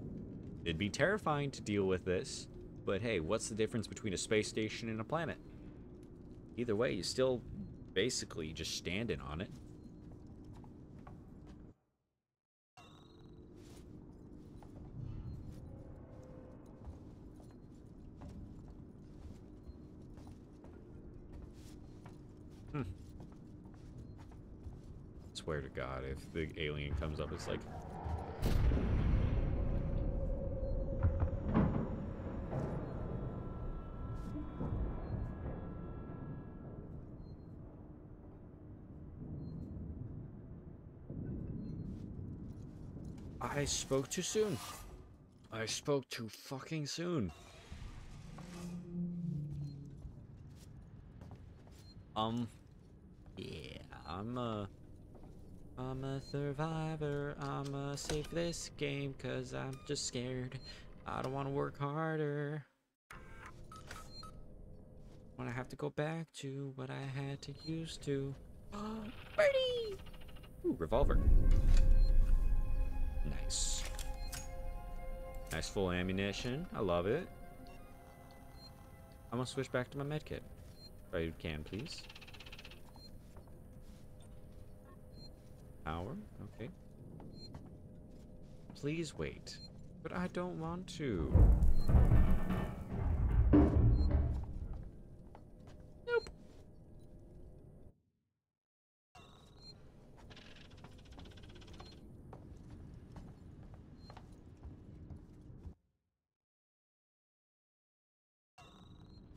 it'd be terrifying to deal with this, but hey, what's the difference between a space station and a planet? Either way, you're still basically just standing on it. Swear to God, if the alien comes up, it's like. I spoke too soon. I spoke too fucking soon. Um, yeah, I'm a, I'm a survivor. I'ma save this game cause I'm just scared. I don't want to work harder. When I have to go back to what I had to used to. Oh, birdie! Ooh, revolver. Nice. Nice full ammunition. I love it. I'm gonna switch back to my medkit. If I can, please. Power? Okay. Please wait. But I don't want to. Nope.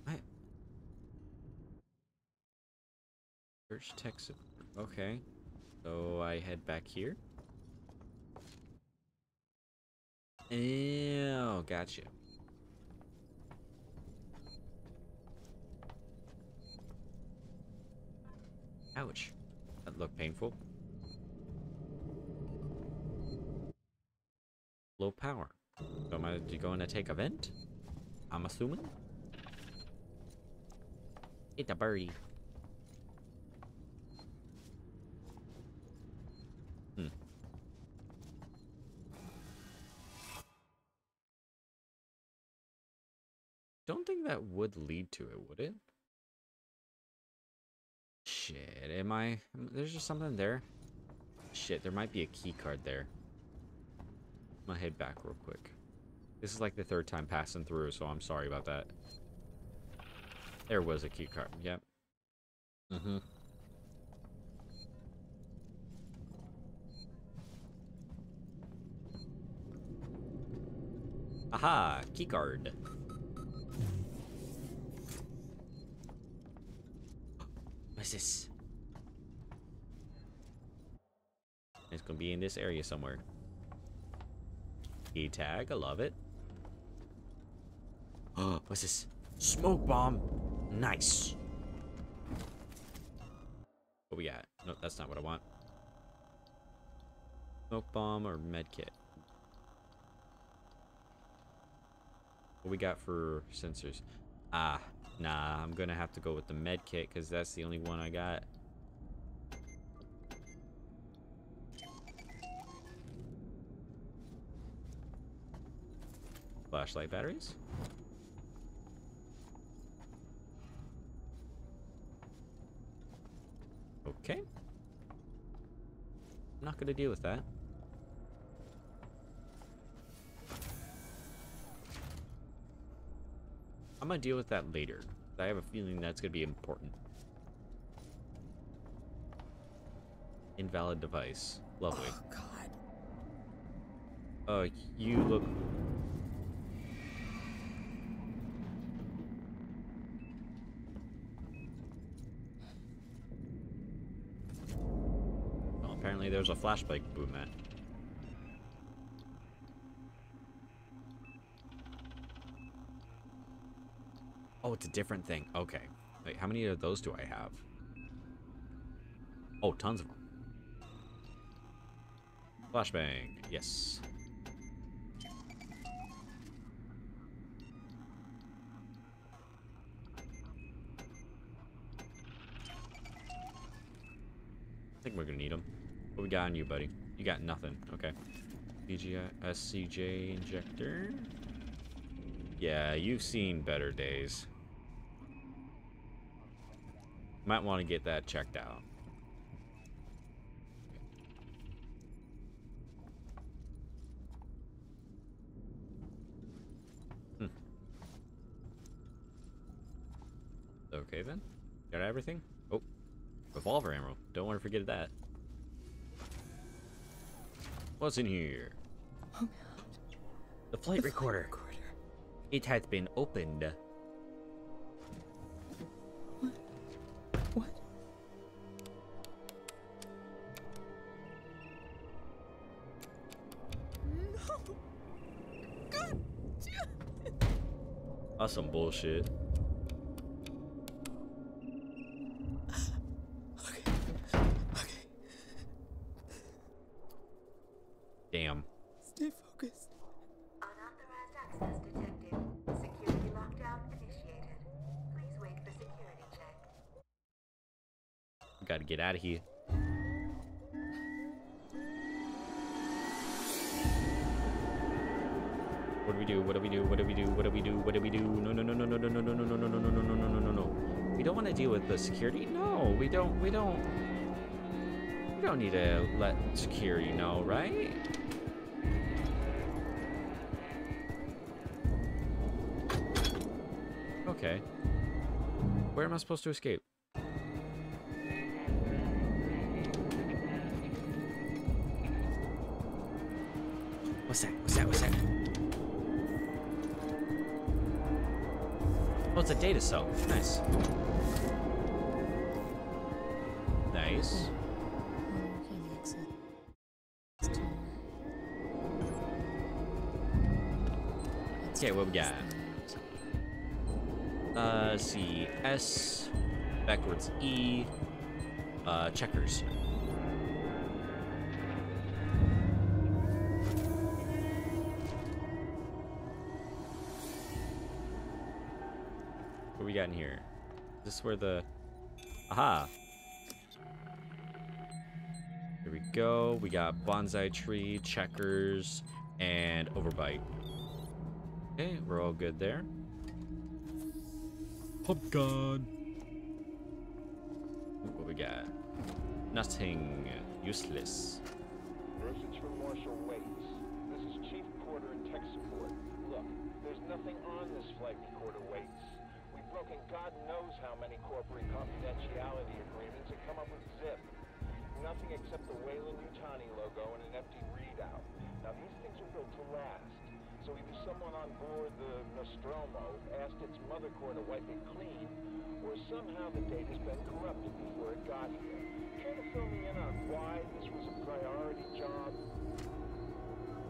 I search support. Okay. So I head back here. Oh, gotcha. Ouch. That looked painful. Low power. So am I going to take a vent? I'm assuming. It's a birdie. That would lead to it, would it? Shit, am I... There's just something there. Shit, there might be a key card there. I'm gonna head back real quick. This is like the third time passing through, so I'm sorry about that. There was a key card, yep. Mm-hmm. Aha, key card. What's this? It's gonna be in this area somewhere. E tag, I love it. Oh, what's this? Smoke bomb. Nice. What we got? No, that's not what I want. Smoke bomb or med kit. What we got for sensors? Ah, nah, I'm gonna have to go with the med kit because that's the only one I got. Flashlight batteries. Okay. Not gonna deal with that. I'm gonna deal with that later. I have a feeling that's gonna be important. Invalid device. Lovely. Oh, God. Uh, you look... Well, apparently there's a flashlight boom at. Oh, it's a different thing. Okay. Wait, how many of those do I have? Oh, tons of them. Flashbang. Yes. I think we're gonna need them. What we got on you, buddy? You got nothing. Okay. BGI SCJ injector. Yeah, you've seen better days. Might want to get that checked out. Hmm. Okay then. Got everything? Oh, Revolver ammo. Don't want to forget that. What's in here? The flight recorder. It has been opened. That's some bullshit. Damn. Stay focused. Unauthorized access detected. Security lockdown initiated. Please wait for security check. Gotta get out of here. The security. No, we don't. We don't. We don't need to let security know, right? Okay. Where am I supposed to escape? What's that? What's that? What's that? Oh, it's a data cell. Nice. Exit. Okay, what we got? Uh, see. S, backwards E, uh, checkers. What we got in here? Is this where the... Aha! Go. We got bonsai tree, checkers, and overbite. Okay, we're all good there. Oh, Pop gun. What we got? Nothing useless. So either someone on board the Nostromo asked its mother core to wipe it clean, or somehow the data's been corrupted before it got here. Care to fill me in on why this was a priority job?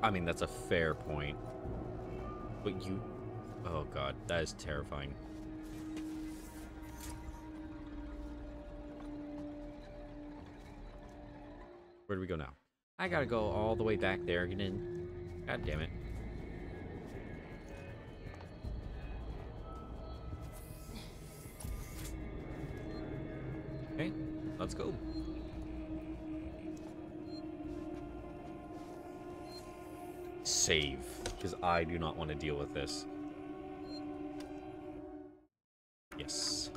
I mean, that's a fair point. But you... Oh god, that is terrifying. Where do we go now? I gotta go all the way back there again. God damn it. Okay, let's go. Save, because I do not want to deal with this. Yes.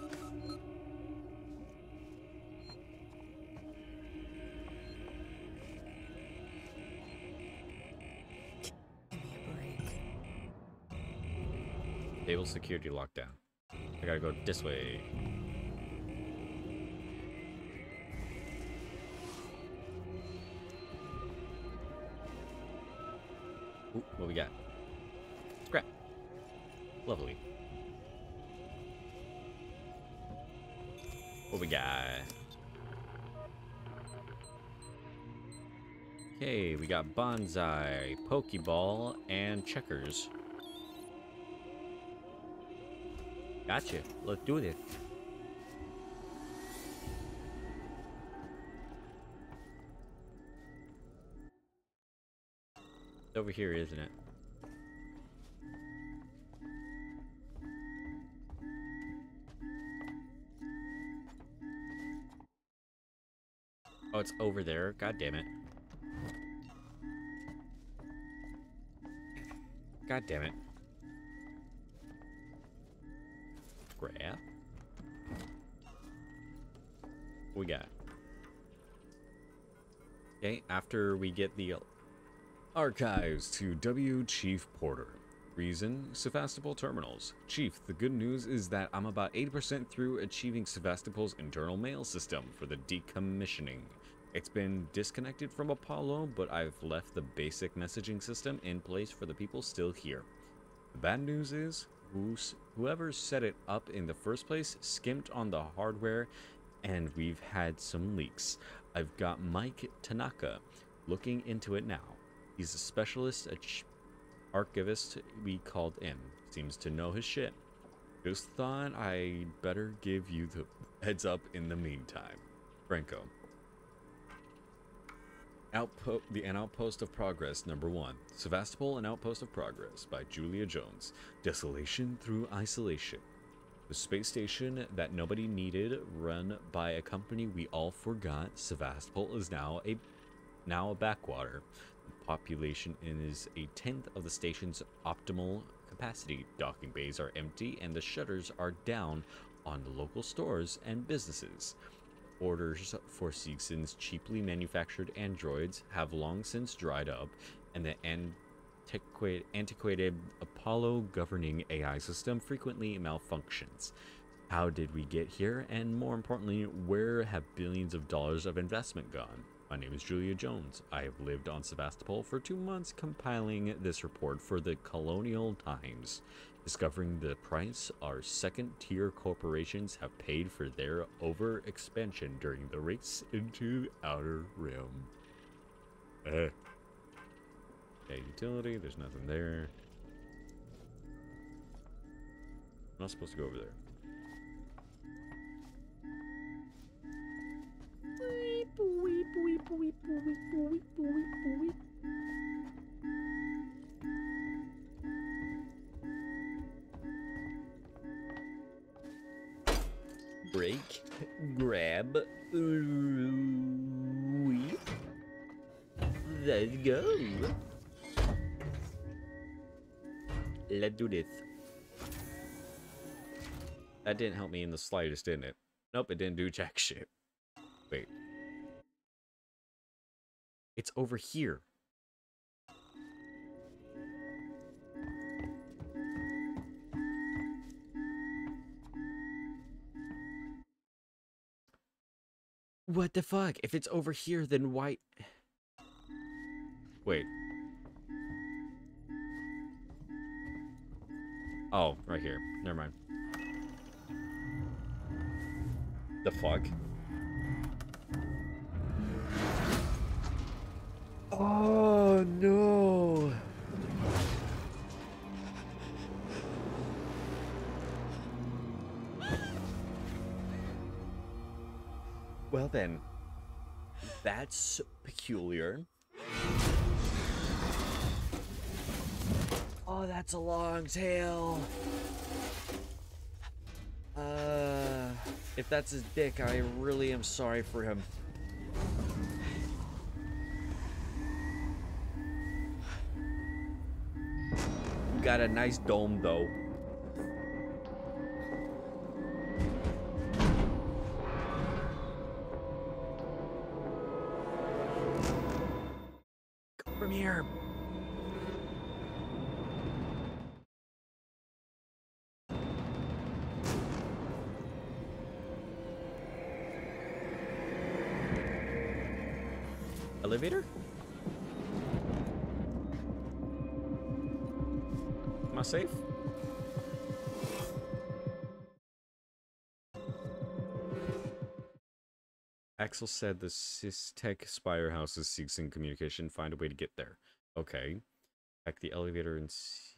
Stable security lockdown. I gotta go this way. Ooh, what we got? Scrap. Lovely. What we got? Okay, we got bonsai, pokeball, and checkers. Gotcha. Let's do this. It's over here, isn't it? Oh, it's over there. God damn it. God damn it. Grab. We got? Okay, after we get the archives to W. Chief Porter. Reason Sevastopol terminals. Chief, the good news is that I'm about 80% through achieving Sevastopol's internal mail system for the decommissioning. It's been disconnected from Apollo, but I've left the basic messaging system in place for the people still here. The bad news is, whoever set it up in the first place skimped on the hardware, and we've had some leaks. I've got Mike Tanaka looking into it now. He's a specialist archivist we called in. Seems to know his shit. Just thought I'd better give you the heads up in the meantime. Franco. Outpo- the An Outpost of Progress, number one. Sevastopol, An Outpost of Progress by Julia Jones. Desolation through isolation. The space station that nobody needed, run by a company we all forgot. Sevastopol is now a now a backwater. Population is a tenth of the station's optimal capacity. Docking bays are empty and the shutters are down on the local stores and businesses. Orders for Seegson's cheaply manufactured androids have long since dried up, and the antiquated Apollo governing AI system frequently malfunctions. How did we get here? And more importantly, where have billions of dollars of investment gone? My name is Julia Jones. I have lived on Sevastopol for two months compiling this report for the Colonial Times, discovering the price our second tier corporations have paid for their over expansion during the race into outer rim. Eh. Okay, utility, there's nothing there. I'm not supposed to go over there. Break, grab, weep. Let's go. Let's do this. That didn't help me in the slightest, didn't it? Nope, it didn't do jack shit. Wait. It's over here. What the fuck? If it's over here, then why... Wait. Oh, right here. Never mind. The fuck? Oh no. Well then, that's peculiar. Oh, that's a long tail. Uh, if that's his dick, I really am sorry for him. Got a nice dome though. Come from here. Elevator? Am I safe? Axel said the Systech Spire houses Seegson communication. Find a way to get there. Okay. Back the elevator and see.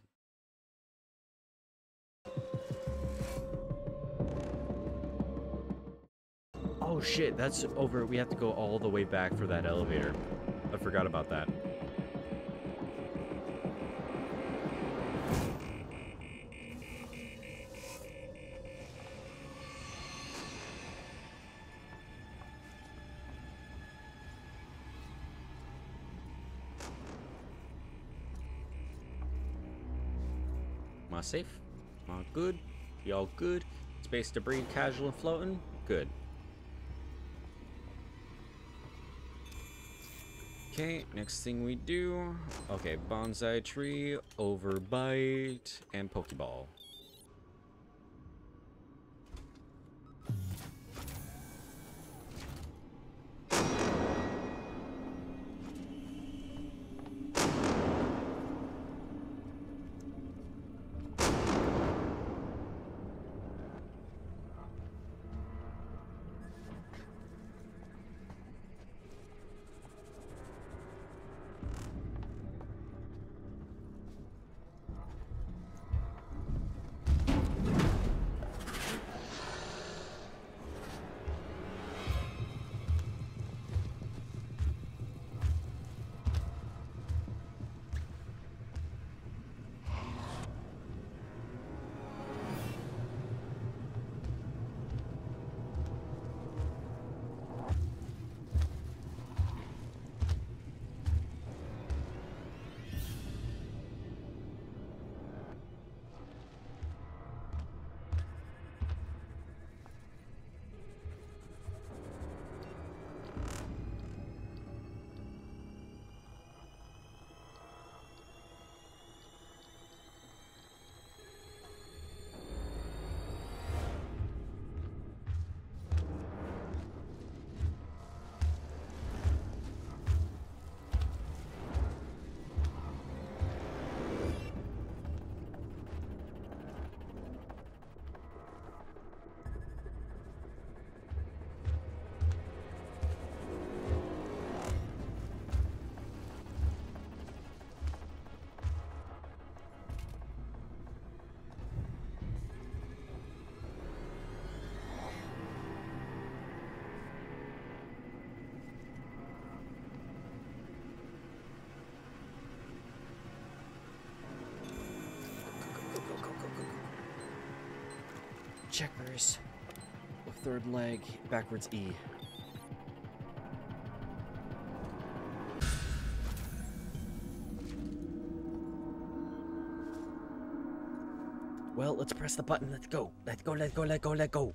Oh shit, that's over. We have to go all the way back for that elevator. I forgot about that. Safe? All good? Y'all good? Space to casual and floating? Good. Okay, next thing we do. Okay, bonsai tree, overbite, and pokeball. Checkers. Third leg, backwards E. Well, let's press the button. Let's go. Let's go, let's go, let's go, let's go.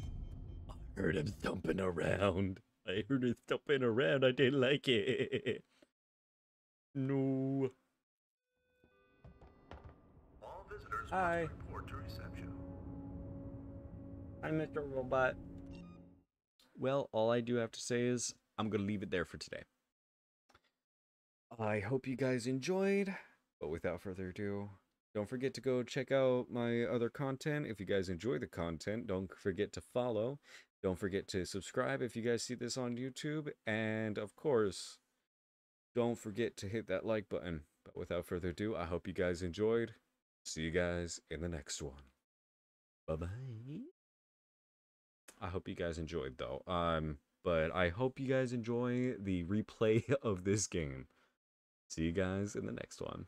I heard him thumping around. I heard him thumping around. I didn't like it. No. Hi. Report to. Hi, Mr. Robot. Well, all I do have to say is I'm going to leave it there for today. I hope you guys enjoyed, but without further ado, don't forget to go check out my other content. If you guys enjoy the content, don't forget to follow. Don't forget to subscribe if you guys see this on YouTube. And of course, don't forget to hit that like button. But without further ado, I hope you guys enjoyed. See you guys in the next one. Bye bye. I hope you guys enjoyed though. Um, but I hope you guys enjoy the replay of this game. See you guys in the next one.